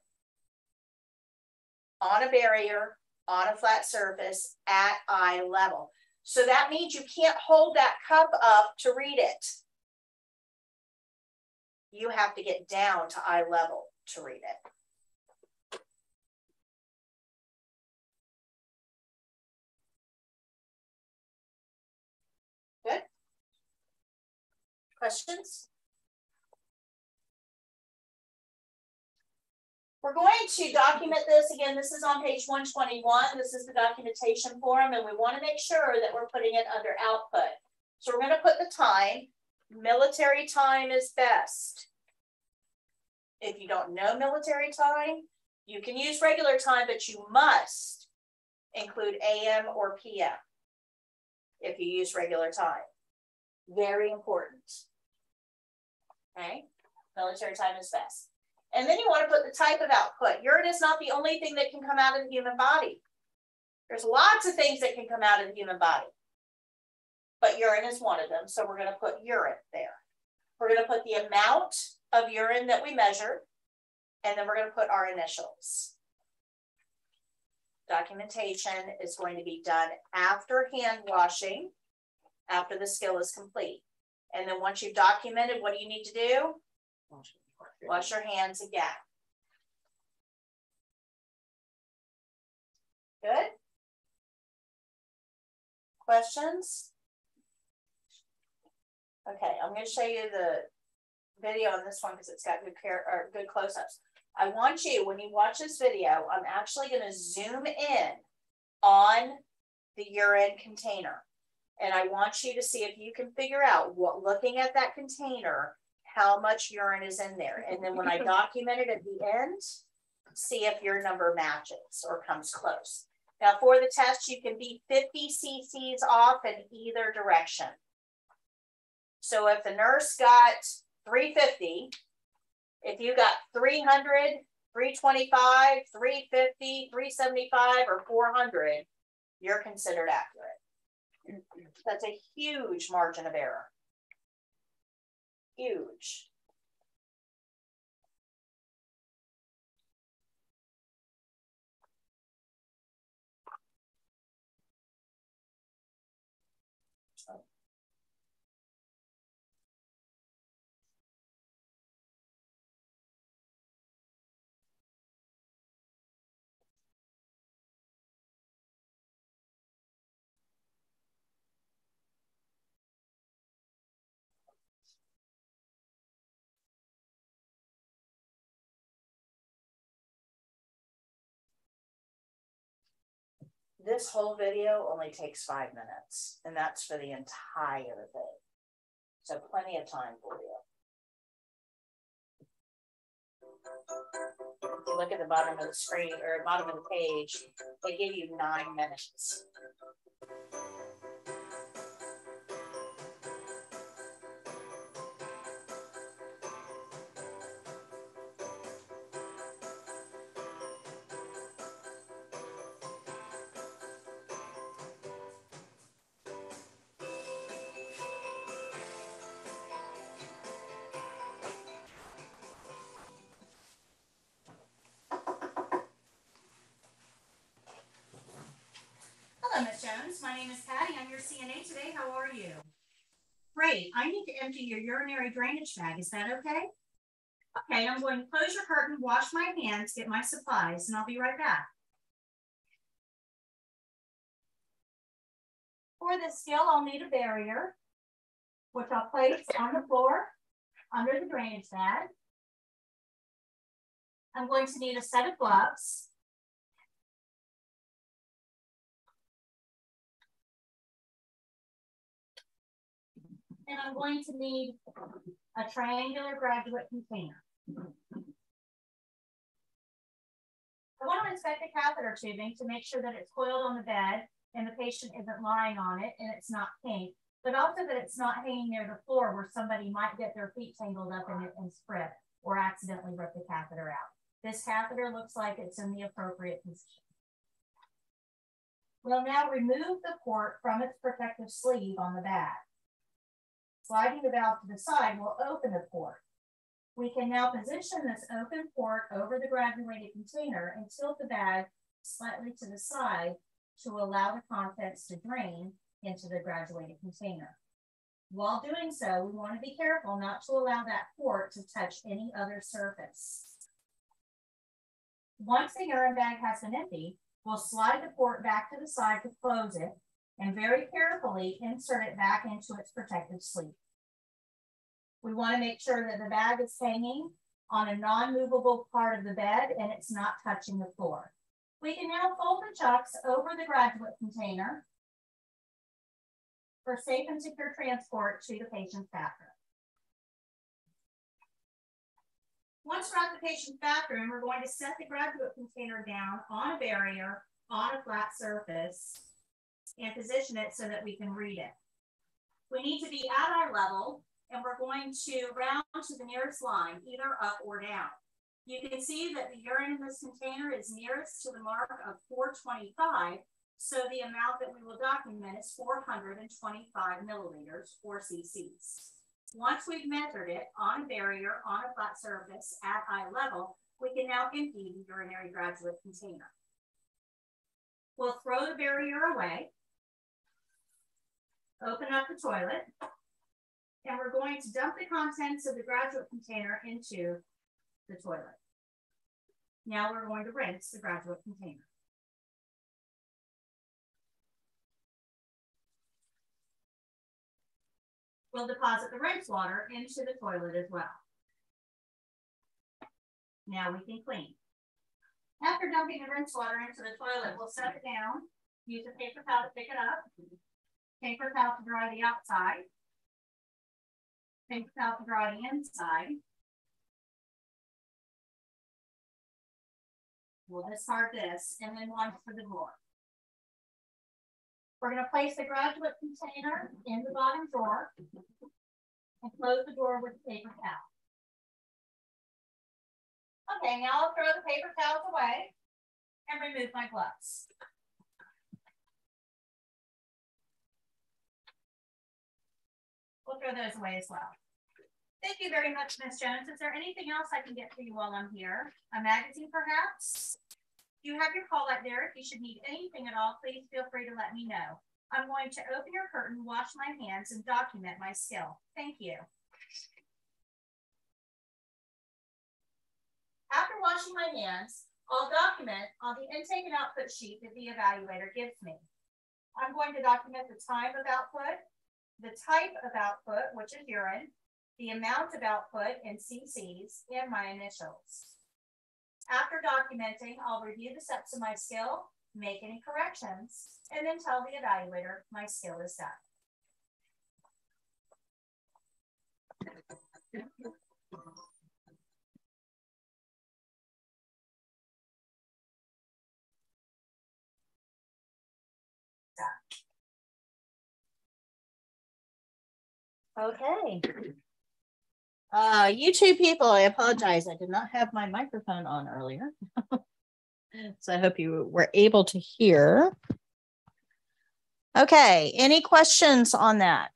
On a barrier, on a flat surface, at eye level. So that means you can't hold that cup up to read it. You have to get down to eye level to read it. Good. Questions? We're going to document this again. This is on page 121. This is the documentation form, and we want to make sure that we're putting it under output. So we're going to put the time. Military time is best. If you don't know military time, you can use regular time, but you must include AM or PM if you use regular time. Very important. Okay, military time is best. And then you want to put the type of output. Urine is not the only thing that can come out of the human body. There's lots of things that can come out of the human body. But urine is one of them. So we're going to put urine there. We're going to put the amount of urine that we measured. And then we're going to put our initials. Documentation is going to be done after hand washing, after the skill is complete. And then once you've documented, what do you need to do? Wash your hands again. Good. Questions? Okay, I'm going to show you the video on this one because it's got good care or good close-ups. I want you, when you watch this video, I'm actually going to zoom in on the urine container. And I want you to see if you can figure out what, looking at that container, how much urine is in there. And then when I document it at the end, see if your number matches or comes close. Now for the test, you can be 50 cc's off in either direction. So if the nurse got 350, if you got 300, 325, 350, 375, or 400, you're considered accurate. That's a huge margin of error huge. This whole video only takes five minutes, and that's for the entire thing. So plenty of time for you. If you look at the bottom of the screen or bottom of the page, they give you nine minutes. Name is Patti. I'm your CNA today. How are you? Great. I need to empty your urinary drainage bag. Is that okay? Okay, I'm going to close your curtain, wash my hands, get my supplies, and I'll be right back. For this skill, I'll need a barrier, which I'll place on the floor under the drainage bag. I'm going to need a set of gloves. And I'm going to need a triangular graduate container. I want to inspect the catheter tubing to make sure that it's coiled on the bed and the patient isn't lying on it and it's not pink, but also that it's not hanging near the floor where somebody might get their feet tangled up in it and spread or accidentally rip the catheter out. This catheter looks like it's in the appropriate position. We'll now remove the port from its protective sleeve on the bag. Sliding the valve to the side will open the port. We can now position this open port over the graduated container and tilt the bag slightly to the side to allow the contents to drain into the graduated container. While doing so, we want to be careful not to allow that port to touch any other surface. Once the urine bag has been empty, we'll slide the port back to the side to close it and very carefully insert it back into its protective sleeve. We want to make sure that the bag is hanging on a non-movable part of the bed and it's not touching the floor. We can now fold the chucks over the graduate container for safe and secure transport to the patient's bathroom. Once we're at the patient's bathroom, we're going to set the graduate container down on a barrier on a flat surface and position it so that we can read it. We need to be at our level and we're going to round to the nearest line, either up or down. You can see that the urine in this container is nearest to the mark of 425, so the amount that we will document is 425 milliliters or cc's. Once we've measured it on a barrier on a flat surface at eye level, we can now empty the urinary graduate container. We'll throw the barrier away, open up the toilet, and we're going to dump the contents of the graduate container into the toilet. Now we're going to rinse the graduate container. We'll deposit the rinse water into the toilet as well. Now we can clean. After dumping the rinse water into the toilet, we'll set it down, use a paper towel to pick it up, paper towel to dry the outside, paper towel to dry the inside. We'll discard this and then one for the drawer. We're going to place the graduate container in the bottom drawer and close the drawer with the paper towel. Okay, now I'll throw the paper towels away and remove my gloves. We'll throw those away as well. Thank you very much, Ms. Jones. Is there anything else I can get for you while I'm here? A magazine, perhaps? You have your call out there. If you should need anything at all, please feel free to let me know. I'm going to open your curtain, wash my hands, and document my skill. Thank you. After washing my hands, I'll document on the intake and output sheet that the evaluator gives me. I'm going to document the time of output, the type of output, which is urine, the amount of output in cc's, and my initials. After documenting, I'll review the steps of my skill, make any corrections, and then tell the evaluator my skill is done. Okay. Uh, you two people, I apologize. I did not have my microphone on earlier. so I hope you were able to hear. Okay, any questions on that?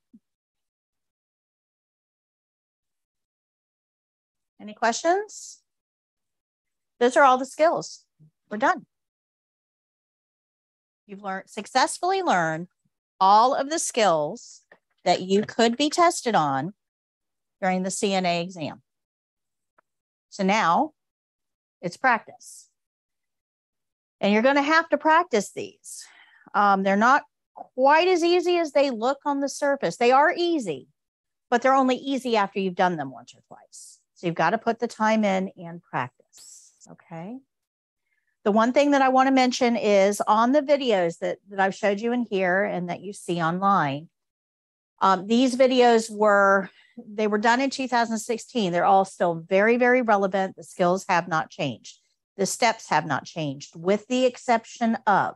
Any questions? Those are all the skills. We're done. You've learned successfully learned all of the skills that you could be tested on during the CNA exam. So now it's practice. And you're going to have to practice these. Um, they're not quite as easy as they look on the surface. They are easy, but they're only easy after you've done them once or twice. So you've got to put the time in and practice. Okay. The one thing that I want to mention is on the videos that, that I've showed you in here and that you see online, um, these videos were they were done in 2016. They're all still very, very relevant. The skills have not changed. The steps have not changed, with the exception of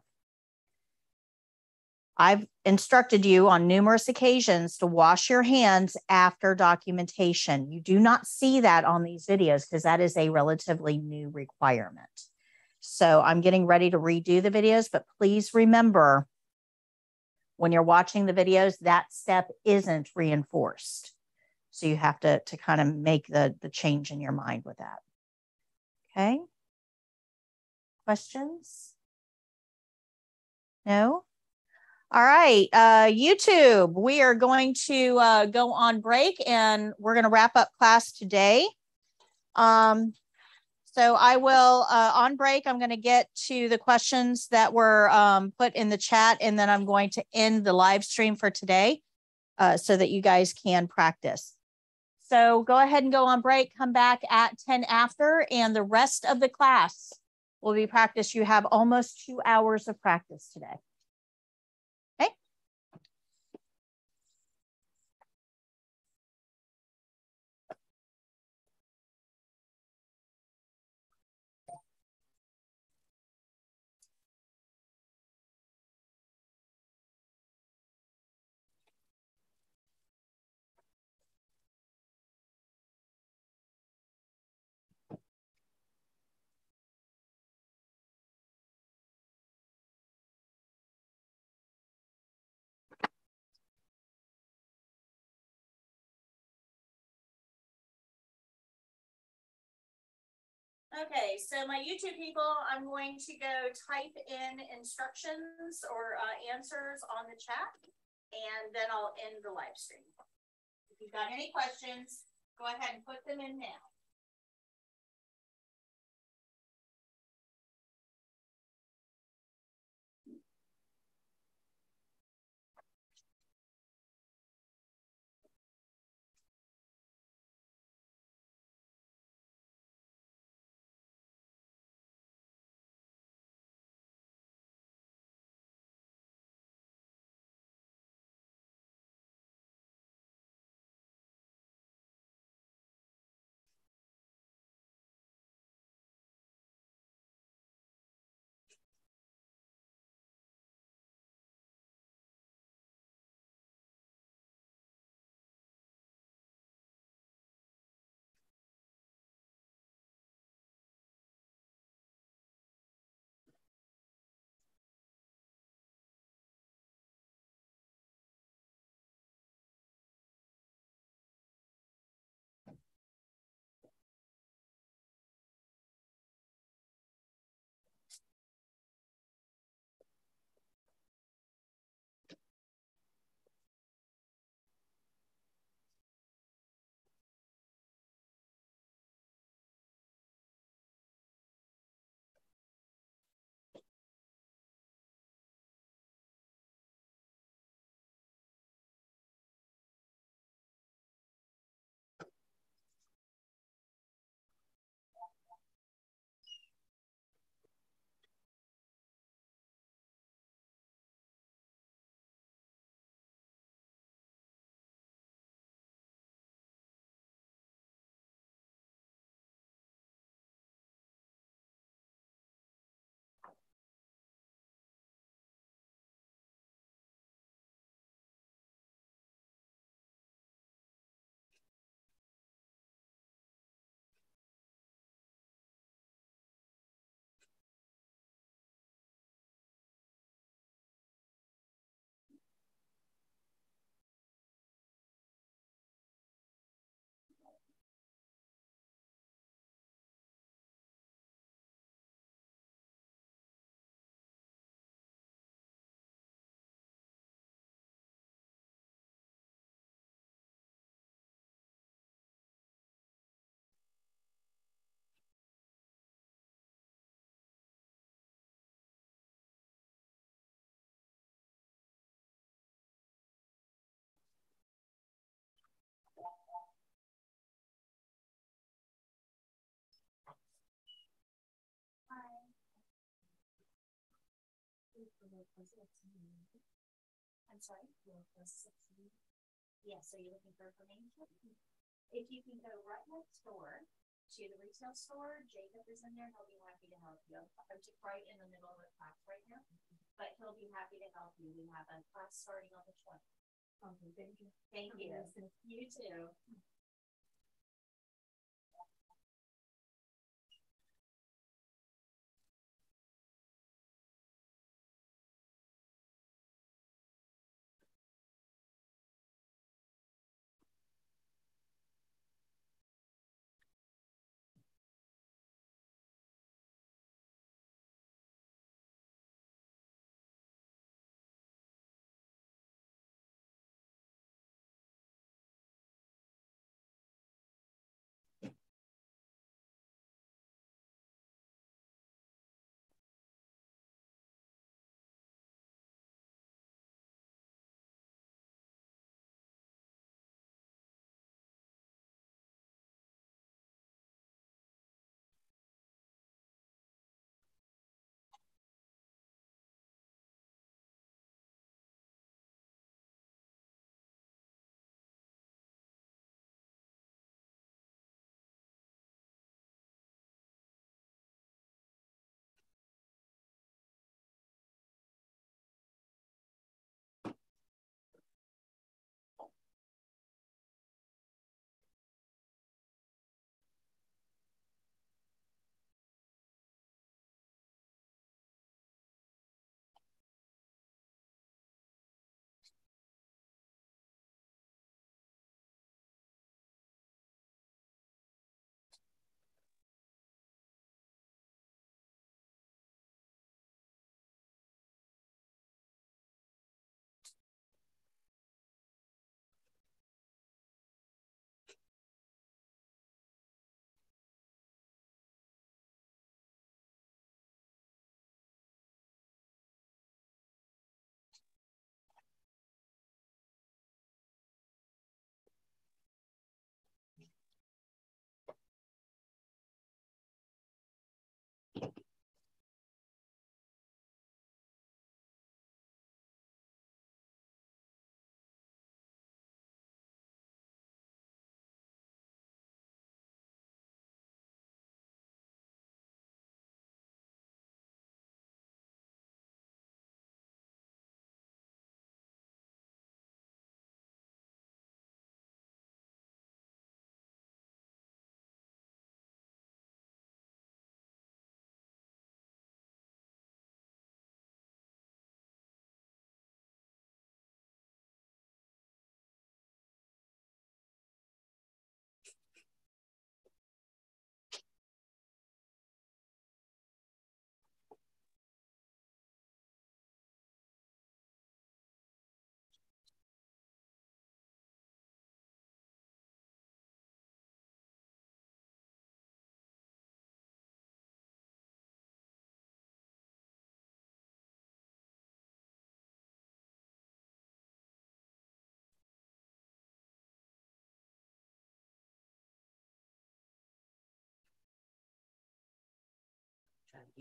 I've instructed you on numerous occasions to wash your hands after documentation. You do not see that on these videos because that is a relatively new requirement. So I'm getting ready to redo the videos, but please remember when you're watching the videos, that step isn't reinforced. So you have to, to kind of make the, the change in your mind with that. Okay. Questions? No? All right, uh, YouTube, we are going to uh, go on break and we're going to wrap up class today. Um, so I will, uh, on break, I'm going to get to the questions that were um, put in the chat and then I'm going to end the live stream for today uh, so that you guys can practice. So go ahead and go on break, come back at 10 after, and the rest of the class will be practice. You have almost two hours of practice today. Okay, so my YouTube people, I'm going to go type in instructions or uh, answers on the chat, and then I'll end the live stream. If you've got any questions, go ahead and put them in now. I'm sorry? Yeah, so you're looking for information? If you can go right next door to the retail store, Jacob is in there, he'll be happy to help you. I'm just right in the middle of the class right now, but he'll be happy to help you. We have a class starting on the twentieth. Okay, thank you. Thank you. You too.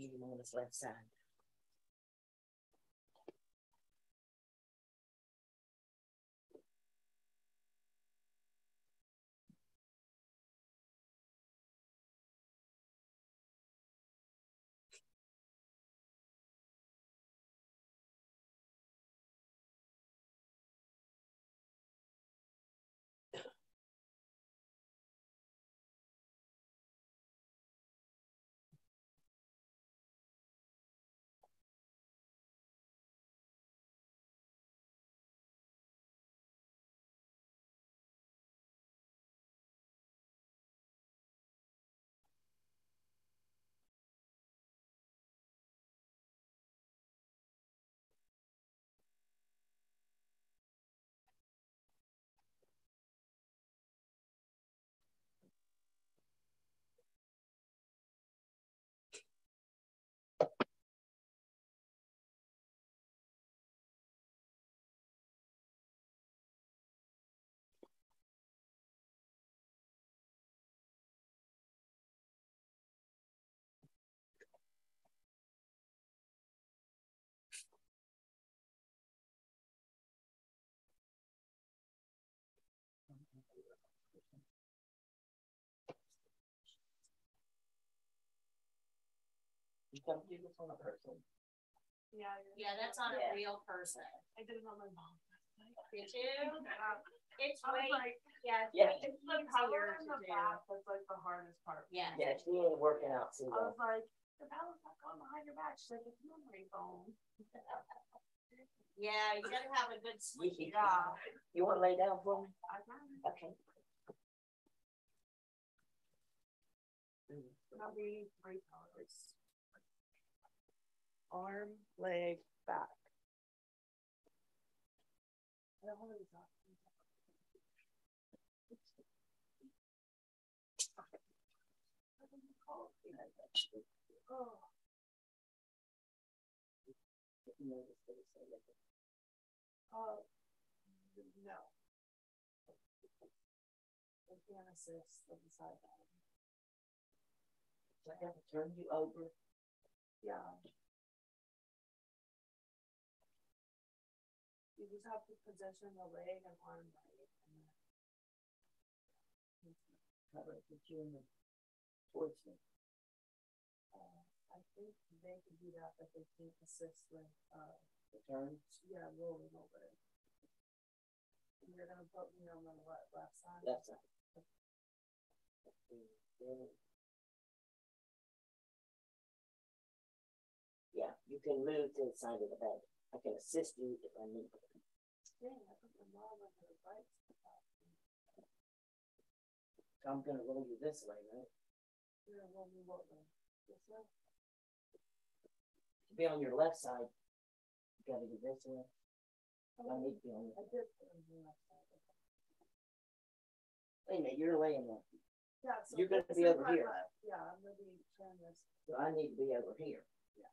On his left side. Don't do this on a person. Yeah. Yeah, that's on Yeah. a real person. I did it on my mom. You too? It's way, like, yeah. it's Yeah. way it's the easier power in the back that's like the hardest part. Yeah. Yeah, she ain't working out too I was like, the paddle's not going behind your back. She's like, it's memory foam. Yeah, you gotta have a good sleep. Yeah. You wanna lay down for me? I can. Okay. That'll be three powers. Arm, leg, back. Oh. No. I can't the beside that. I have to turn you over. Yeah. Have to position the leg and arm right. and then- Cover it, put you in the towards me. Uh, I think they can do that, but they can't assist with, uh, The turn. yeah, rolling over. And you're gonna put me on the what, left side? Left side. Yeah, you can move to the side of the bed. I can assist you if I need. to. I'm gonna roll you this way, right? You're gonna roll me what way? This way? To be on your left side, you gotta do this way. I need to be on your, I did put on the left side. wait a minute, you're laying there. Yeah, so. You're gonna be over here. left. Yeah, I'm gonna be turning this. So I need to be over here. Yeah.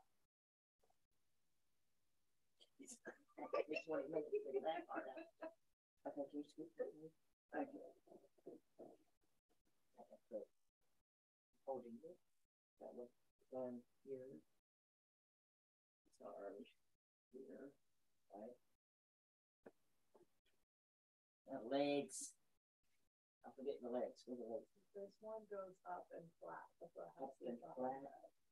Just want to make you figure that part out. Okay, can you scoot that? Okay. Good. Holding it. That one, one here. Sorry. Here, right? Now legs. I forget the legs, where the legs? This one goes up and flat, that's what Up and flat.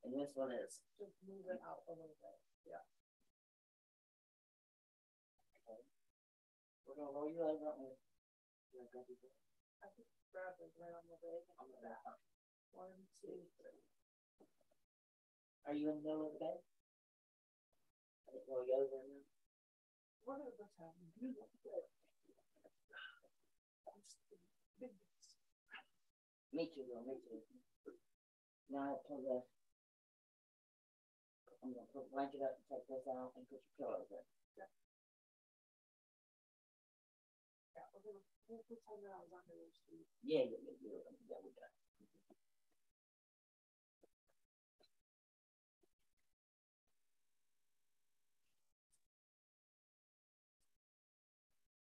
And this one is, Just move it out a little bit, yeah. We're gonna roll your legs out there. Yeah, grab your. I just grab it right on the leg. On the back. One, two, three. Are you in the middle of the bed? I didn't roll you over now. What are the time? Me too, girl, me too. Now pull the. I'm gonna put blanket up and take this out and put your pillows in. Yeah, yeah, yeah, yeah, yeah, we got.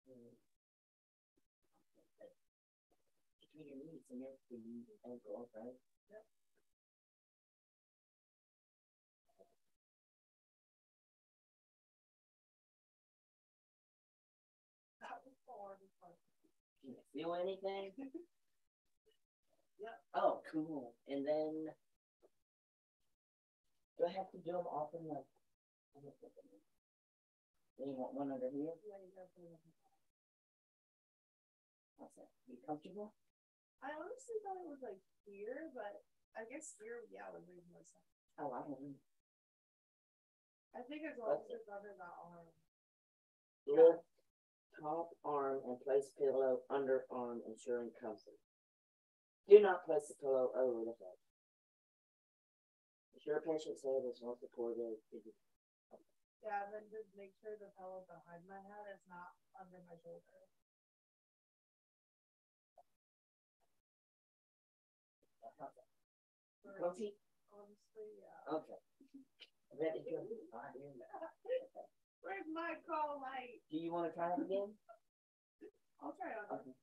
Hmm. Between your knees and your feet, ankles, right? That Can you feel anything? yeah. Oh, cool. And then. Do I have to do them off in the? Then you want one under here? Yeah, you gotta put it in. How's that? You comfortable? I honestly thought it was like here, but I guess here, yeah, would make more sense. Oh, I don't know. I think as long as it's under that arm. Lift top arm and place pillow under arm, ensuring comfort. Do not place the pillow over the head. Ensure patient's head is well supported. Yeah, then just make sure the pillow behind my head is not under my shoulder. Comfy? Honestly, yeah. Okay. Ready to go? I hear that. Where's my call light? Do you wanna try it again? I'll try it on. Okay.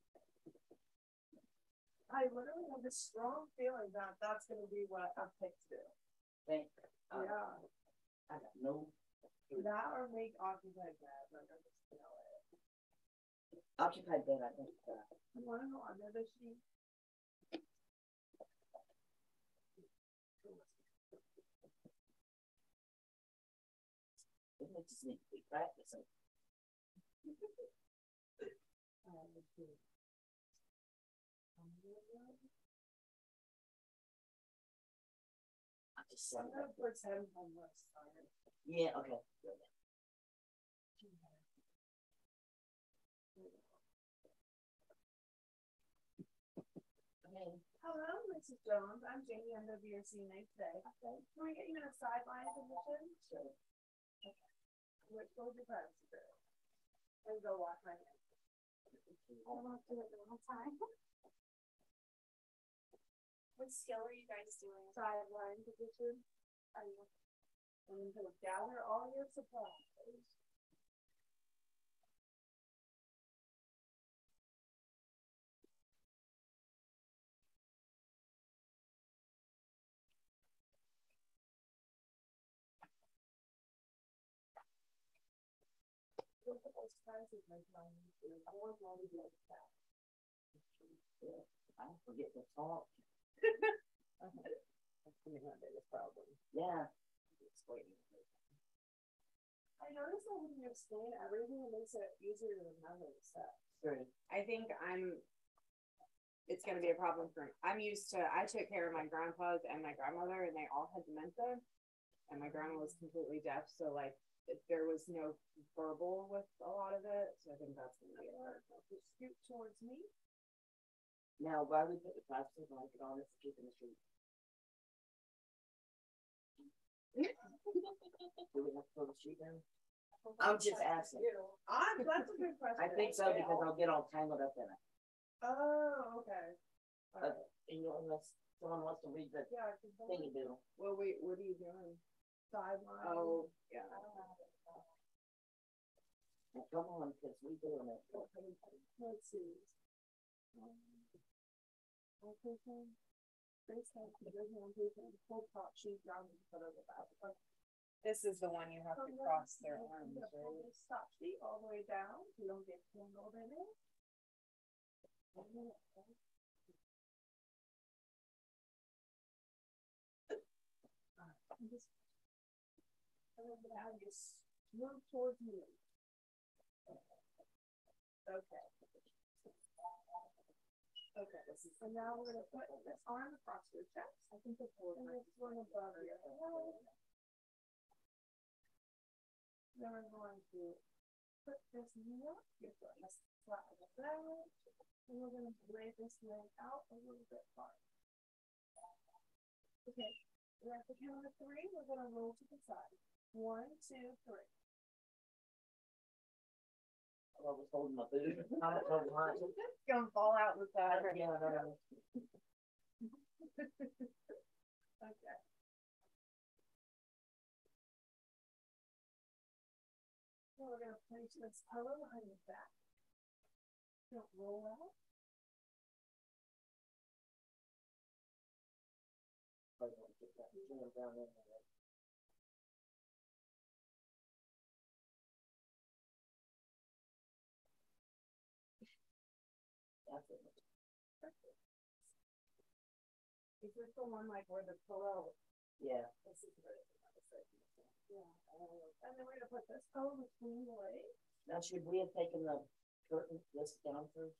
I literally have this strong feeling that that's gonna be what I picked to. Thank, uh, Yeah, I got no, that or make occupied bed, like I just feel it. occupied bed, I think, uh, You wanna go under the sheet? I just need to be practicing. Yeah, okay. Hello, Mrs. Jones. I'm Jamie. I'm the today. Okay. Can we get you in a side-lying position? Sure. Okay. Wash my hands. I do it time. What skill are you guys doing? Side-lying position. Are you? And gather all your supplies. Look at like, going to that. I forget to talk. That's gonna be my biggest problem. Yeah. I noticed that when you explain everything, it makes it easier to remember stuff. Sure. I think I'm. It's gonna be a problem for me. I'm used to. I took care of my grandpas and my grandmother, and they all had dementia, and my grandma was completely deaf. So like, there was no verbal with a lot of it. So I think that's gonna be a hard. Scoot towards me. Now, why would the plastic blanket on is to keep in the street. Do we have to pull the sheet down? I'm just asking. I'm, that's a good question. I think so because I'll get all tangled up in it. Oh, okay. Uh, and you know, unless someone wants to read the Yeah, thingy doodle. Well, wait. What are you doing? Side-lying. Oh, yeah. I don't have it. Now, Come on, cause we doing it. Let's see. Um, Location. Face down, position on patient, full top sheet down in front of the back. Okay. This is the one you have to cross down, their arms, have right? this Top sheet all the way down, you don't get tangled in it. And then it goes. Alright, and just- And then now you s- move towards me. Okay. Okay, so now we're gonna put this arm across your chest. I think it's And this one above your head. Then we're going to put this knee up, your foot is flat on the ground. And we're gonna lay this leg out a little bit farther. Okay, we're at the count of three, we're gonna roll to the side. One, two, three. I was holding my not holding mine. It's gonna fall out with that. Yeah, no, no. Okay. So we're gonna place this pillow behind your back. Don't roll out. I don't want to get that down in there. Is this the one like where the pillow? Yeah, This is where it's on the side. Yeah. And then we're gonna put this pillow between the legs. now should we have taken the curtain this down first?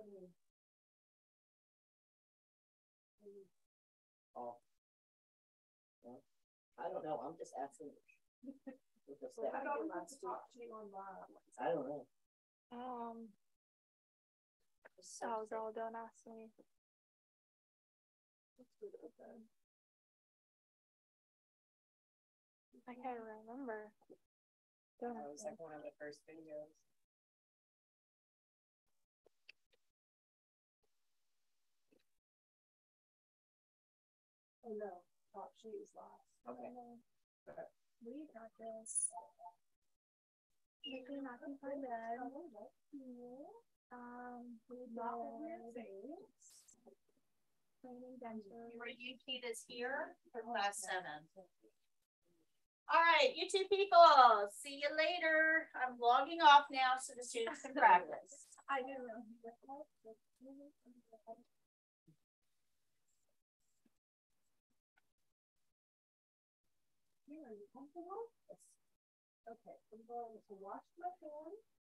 I mean, off. Yeah. I don't know, I'm just asking. With the Well. I thought we put the top sheet on bottom. I don't know. Um. Oh, girl, don't ask me. Let's do it then. I can't remember. Don't That was like one of the first videos. Oh no, top sheet is last. Okay. We got this. Maybe not in my bed. Um, Not bed, face. cleaning dentures. Your UT is here for class seven. All right, you two people, see you later. I'm logging off now so the students can practice. I know. Here, are you comfortable? I'm going to wash my hands